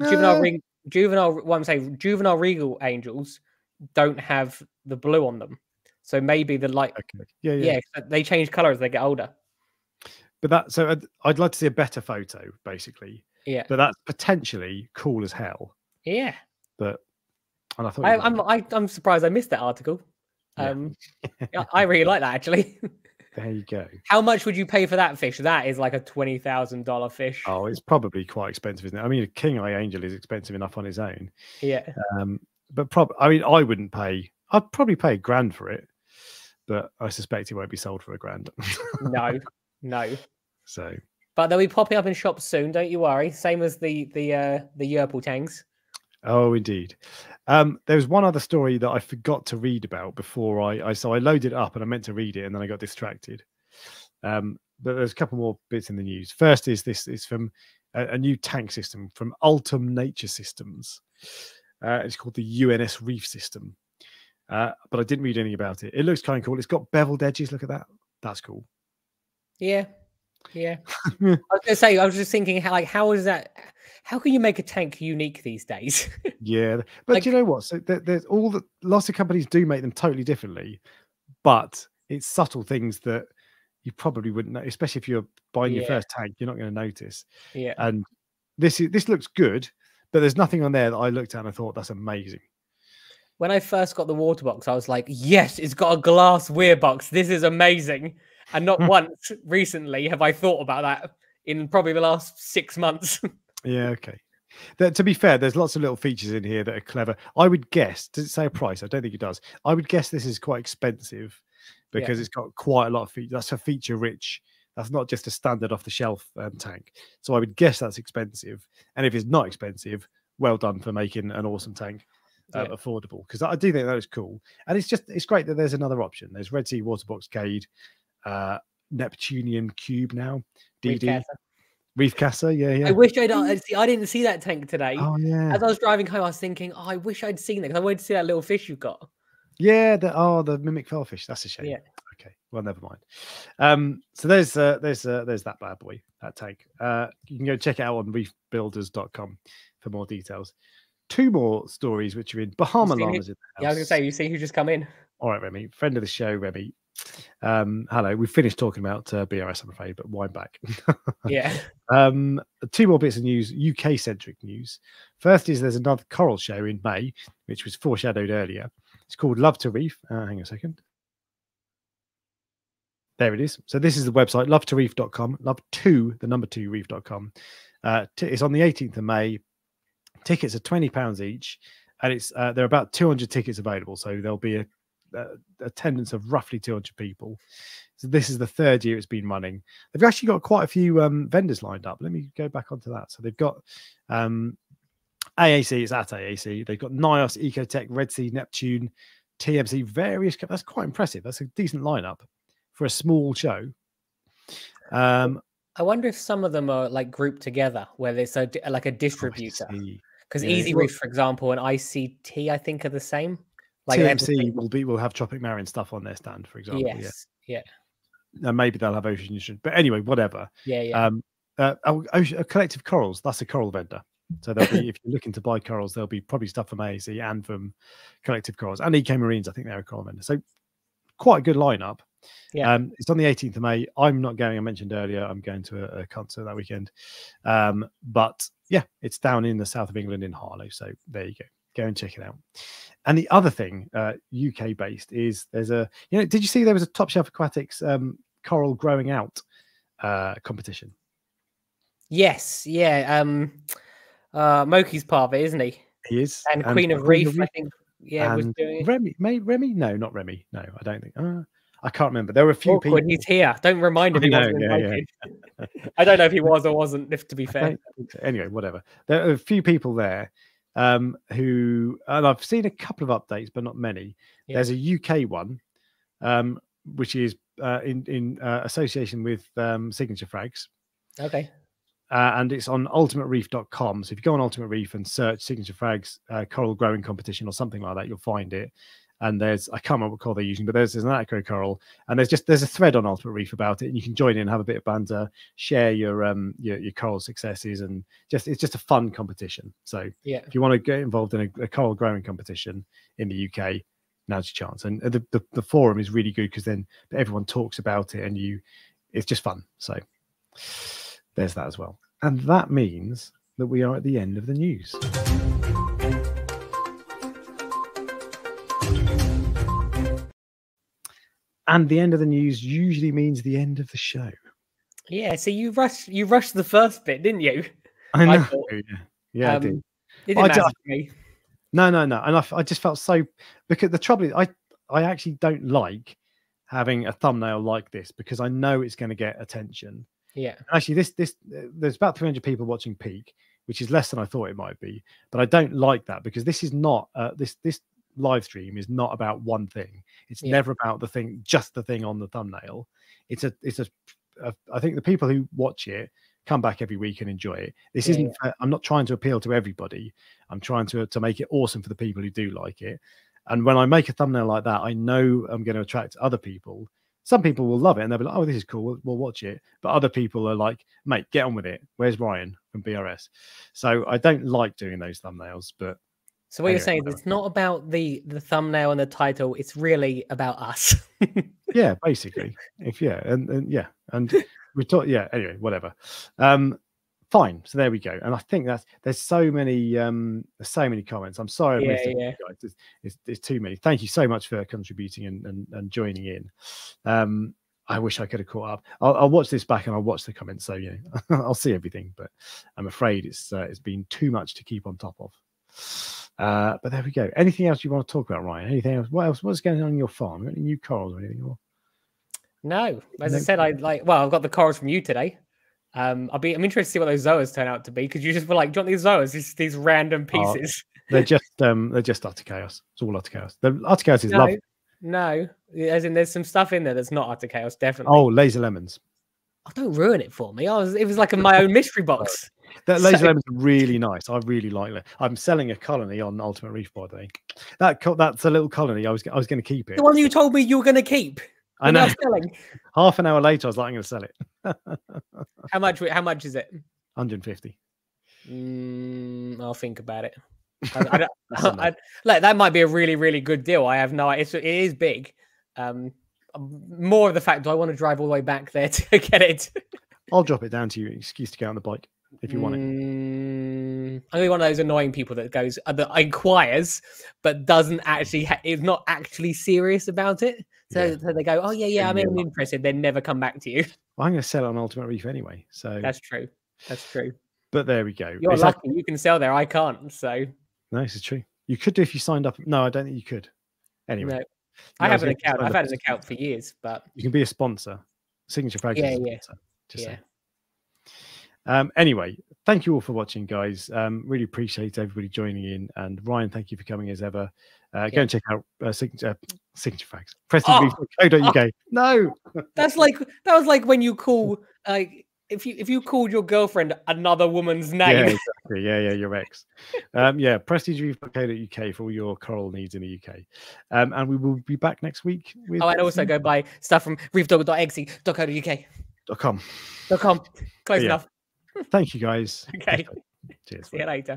Juvenile Uh, ring, juvenile. What I'm saying, juvenile regal angels don't have the blue on them. So maybe the light. okay. Yeah, yeah. Yeah, they change color as they get older. But that so I'd, I'd like to see a better photo, basically. Yeah, But that's potentially cool as hell. yeah. But and I thought I, I'm I, I'm surprised I missed that article. Um, I really like that actually. there you go. How much would you pay for that fish? That is like a twenty thousand dollar fish. Oh, it's probably quite expensive, isn't it? I mean, a king eye angel is expensive enough on his own. Yeah, Um, but prob I mean, I wouldn't pay. I'd probably pay a grand for it, but I suspect it won't be sold for a grand. no, no. so But they'll be popping up in shops soon. Don't you worry. Same as the the uh, the Yerple tangs. Oh, indeed. Um, there was one other story that I forgot to read about before I, I so I loaded it up and I meant to read it and then I got distracted. Um, but there's a couple more bits in the news. First is this is from a, a new tank system from Ultum Nature Systems. Uh, it's called the UNS Reef System. Uh, but I didn't read anything about it. It looks kind of cool. It's got beveled edges. Look at that. That's cool. Yeah, yeah. I was gonna say. I was just thinking, how like how is that? How can you make a tank unique these days? Yeah, but Like- you know what? So there, there's all the lots of companies do make them totally differently, but it's subtle things that you probably wouldn't know, especially if you're buying your first tank. You're not going to notice. yeah. And this is this looks good, but there's nothing on there that I looked at and I thought that's amazing. When I first got the Waterbox, I was like, yes, it's got a glass weir box. This is amazing. And not once recently have I thought about that in probably the last six months. Yeah, okay. There- to be fair, there's lots of little features in here that are clever. I would guess. Does it say a price? I don't think it does. I would guess this is quite expensive Yeah. because it's got quite a lot of features. That's a feature rich. That's not just a standard off the shelf um, tank. So I would guess that's expensive. And if it's not expensive, well done for making an awesome tank uh, Yeah. affordable. Because I do think that is cool. And it's just it's great that there's another option. There's Red Sea Waterbox Cade, uh, Neptunian Cube now, DD, Reef Casa. Yeah, yeah. I wish I'd uh, see. I didn't see that tank today. Oh yeah. As I was driving home, I was thinking, oh, I wish I'd seen that because I wanted to see that little fish you've got. Yeah, the oh the mimic filefish. That's a shame. Yeah. Okay. Well, never mind. Um, so there's uh, there's uh, there's that bad boy, that tank. Uh, you can go check it out on reefbuilders.com for more details. Two more stories which are in Bahama? Llamas in the Yeah, I was gonna say, you see who just come in? All right, Remy, friend of the show, Remy. Um, hello. we've finished talking about uh, BRS, I'm afraid, but wind back. Yeah, Um, two more bits of news, UK centric news. First is there's another coral show in May, which was foreshadowed earlier. It's called Love to Reef. Uh, hang on a second. There it is. So this is the website, love to reef.com, love to the number two reef.com. Uh, t- it's on the 18th of May. Tickets are £20 each, and it's uh, there are about 200 tickets available. So there'll be a, a attendance of roughly 200 people. So this is the third year it's been running. They've actually got quite a few um, vendors lined up. Let me go back onto that. So they've got um, AAC, it's at AAC. They've got NYOS, Ecotech, Red Sea, Neptune, TMC, various. That's quite impressive. That's a decent lineup for a small show. Um, I wonder if some of them are like grouped together, where there's a like a distributor. Because Yeah, Easy Reef, for example, and ICT, I think are the same. Like TMC will be will have Tropic Marine stuff on their stand, for example. Yes. Yeah. Yeah, and maybe they'll have Ocean Ocean. But anyway, whatever. Yeah. Yeah. Um, uh, Ocean- uh, Collective Corals, that's a coral vendor. So there'll be, if you're looking to buy corals, there'll be probably stuff from AAC and from Collective Corals and EK Marines. I think they're a coral vendor. So quite a good lineup. Yeah. Um, it's on the 18th of May. I'm not going. I mentioned earlier, I'm going to a, a concert that weekend. Um, but yeah, it's down in the south of England in Harlow. So there you go. Go and check it out. and the other thing, uh, UK based, is there's a you know, did you see there was a Top Shelf Aquatics um, coral growing out uh, competition? Yes, yeah. Um, uh, Moki's part of it, isn't he? He is, and, and Queen, of, Queen Reef, of Reef, I think. Yeah, was doing Remy. May, Remy? No, not Remy. No, I don't think. Uh, I can't remember. There were a few Awkward, people. He's here. Don't remind him. He know, yeah, yeah. I don't know if he was or wasn't. If to be fair. Anyway, whatever. There are a few people there um, who, and I've seen a couple of updates, but not many. Yeah. There's a UK one, um, which is uh, in in uh, association with um, Signature Frags. Okay. Uh, and it's on ultimatereef.com. So if you go on Ultimate Reef and search Signature Frags uh, Coral Growing Competition or something like that, you'll find it and there's I can't remember what call they're using, but there's, there's an acro coral, and there's just there's a thread on Ultimate Reef about it, and you can join in and have a bit of banter, share your um your, your coral successes, and just it's just a fun competition. So yeah, if you want to get involved in a, a coral growing competition in the UK, now's your chance. And the the, the forum is really good because then everyone talks about it, and you it's just fun. So there's that as well, and that means that we are at the end of the news. And the end of the news usually means the end of the show. Yeah, so you rushed you rushed the first bit, didn't you? I know. I yeah, yeah, um, I did. It didn't matter me. No, no, no. And I, I just felt so because the trouble is, I I actually don't like having a thumbnail like this because I know it's going to get attention. Yeah. Actually, this this there's about 300 people watching Peak, which is less than I thought it might be. But I don't like that because this is not uh, this this live stream is not about one thing. It's yeah. never about the thing, just the thing on the thumbnail. It's a, it's a, a. I think the people who watch it come back every week and enjoy it. This yeah, isn't. Yeah. I'm not trying to appeal to everybody. I'm trying to to make it awesome for the people who do like it. And when I make a thumbnail like that, I know I'm going to attract other people. Some people will love it and they'll be like, "Oh, this is cool. We'll, we'll watch it." But other people are like, "Mate, get on with it. Where's Ryan from BRS?" So I don't like doing those thumbnails, but so what you're saying is it's not about the the thumbnail and the title; it's really about us. yeah, basically. If yeah, and, and yeah, and we talk. Yeah. Anyway, whatever. Um, fine. So there we go. And I think that's there's so many um there's so many comments. I'm sorry, yeah, yeah. It's, it's, it's, too many. Thank you so much for contributing and and, and joining in. Um, I wish I could have caught up. I'll, I'll, watch this back and I'll watch the comments. So you know, I'll see everything. But I'm afraid it's uh, it's been too much to keep on top of. Uh, but there we go. Anything else you want to talk about, Ryan? Anything else? What else? What's going on in your farm? Any new corals or anything? Or? No, as no. I said, I like. Well, I've got the corals from you today. Um, I'll be. I'm interested to see what those zoas turn out to be because you just were like, "Do you want these zoas?" These these random oh, pieces. Oh, they're just um, they're just utter chaos. It's all utter chaos. The utter chaos is no, lovely. No, as in there's some stuff in there that's not utter chaos. Definitely. Oh, laser lemons. Oh, don't ruin it for me. I was. It was like a, my own mystery box. That laser so, lemons are really nice. I really like it. I'm selling a colony on Ultimate Reef, by the way. That that's a little colony. I was I was going to keep it. The one you told me you were going to keep. I know. Selling. Half an hour later, I was like, I'm going to sell it. how much? How much is it? 150. Mm, I'll think about it. I, I, I, like that might be a really really good deal. I have no. It's it is big. Um, more of the fact do I want to drive all the way back there to get it? I'll drop it down to you. Excuse to get on the bike if you want it. Mm, I'm be one of those annoying people that goes uh, that inquires but doesn't actually ha- is not actually serious about it. So, yeah. so they go, oh yeah, yeah, I'm interested. Then never come back to you. Well, I'm going to sell on Ultimate Reef anyway. So that's true. That's true. But there we go. You're it's lucky. Like... You can sell there. I can't. So no, this is true. You could do if you signed up. No, I don't think you could. Anyway, no. I have an account. I've had an account for years, but you can be a sponsor. Signature Fragrance. Yeah, yeah. Sponsor, yeah. Say. Um, anyway, thank you all for watching, guys. Um, really appreciate everybody joining in. And Ryan, thank you for coming as ever. Uh, yeah. Go and check out uh, signature, uh, signature frags. PrestigeReef.co.uk. Oh, no, that's like that was like when you call like if you if you called your girlfriend another woman's name. Yeah, exactly. Yeah, yeah, your ex. um, yeah, prestigereef.co.uk for all your coral needs in the UK. Um, and we will be back next week. With oh, and also go buy stuff from reefdork.etsy.co.uk. Dot com. Dot com. Close yeah. enough. Thank you, guys. Okay. Cheers. See you later.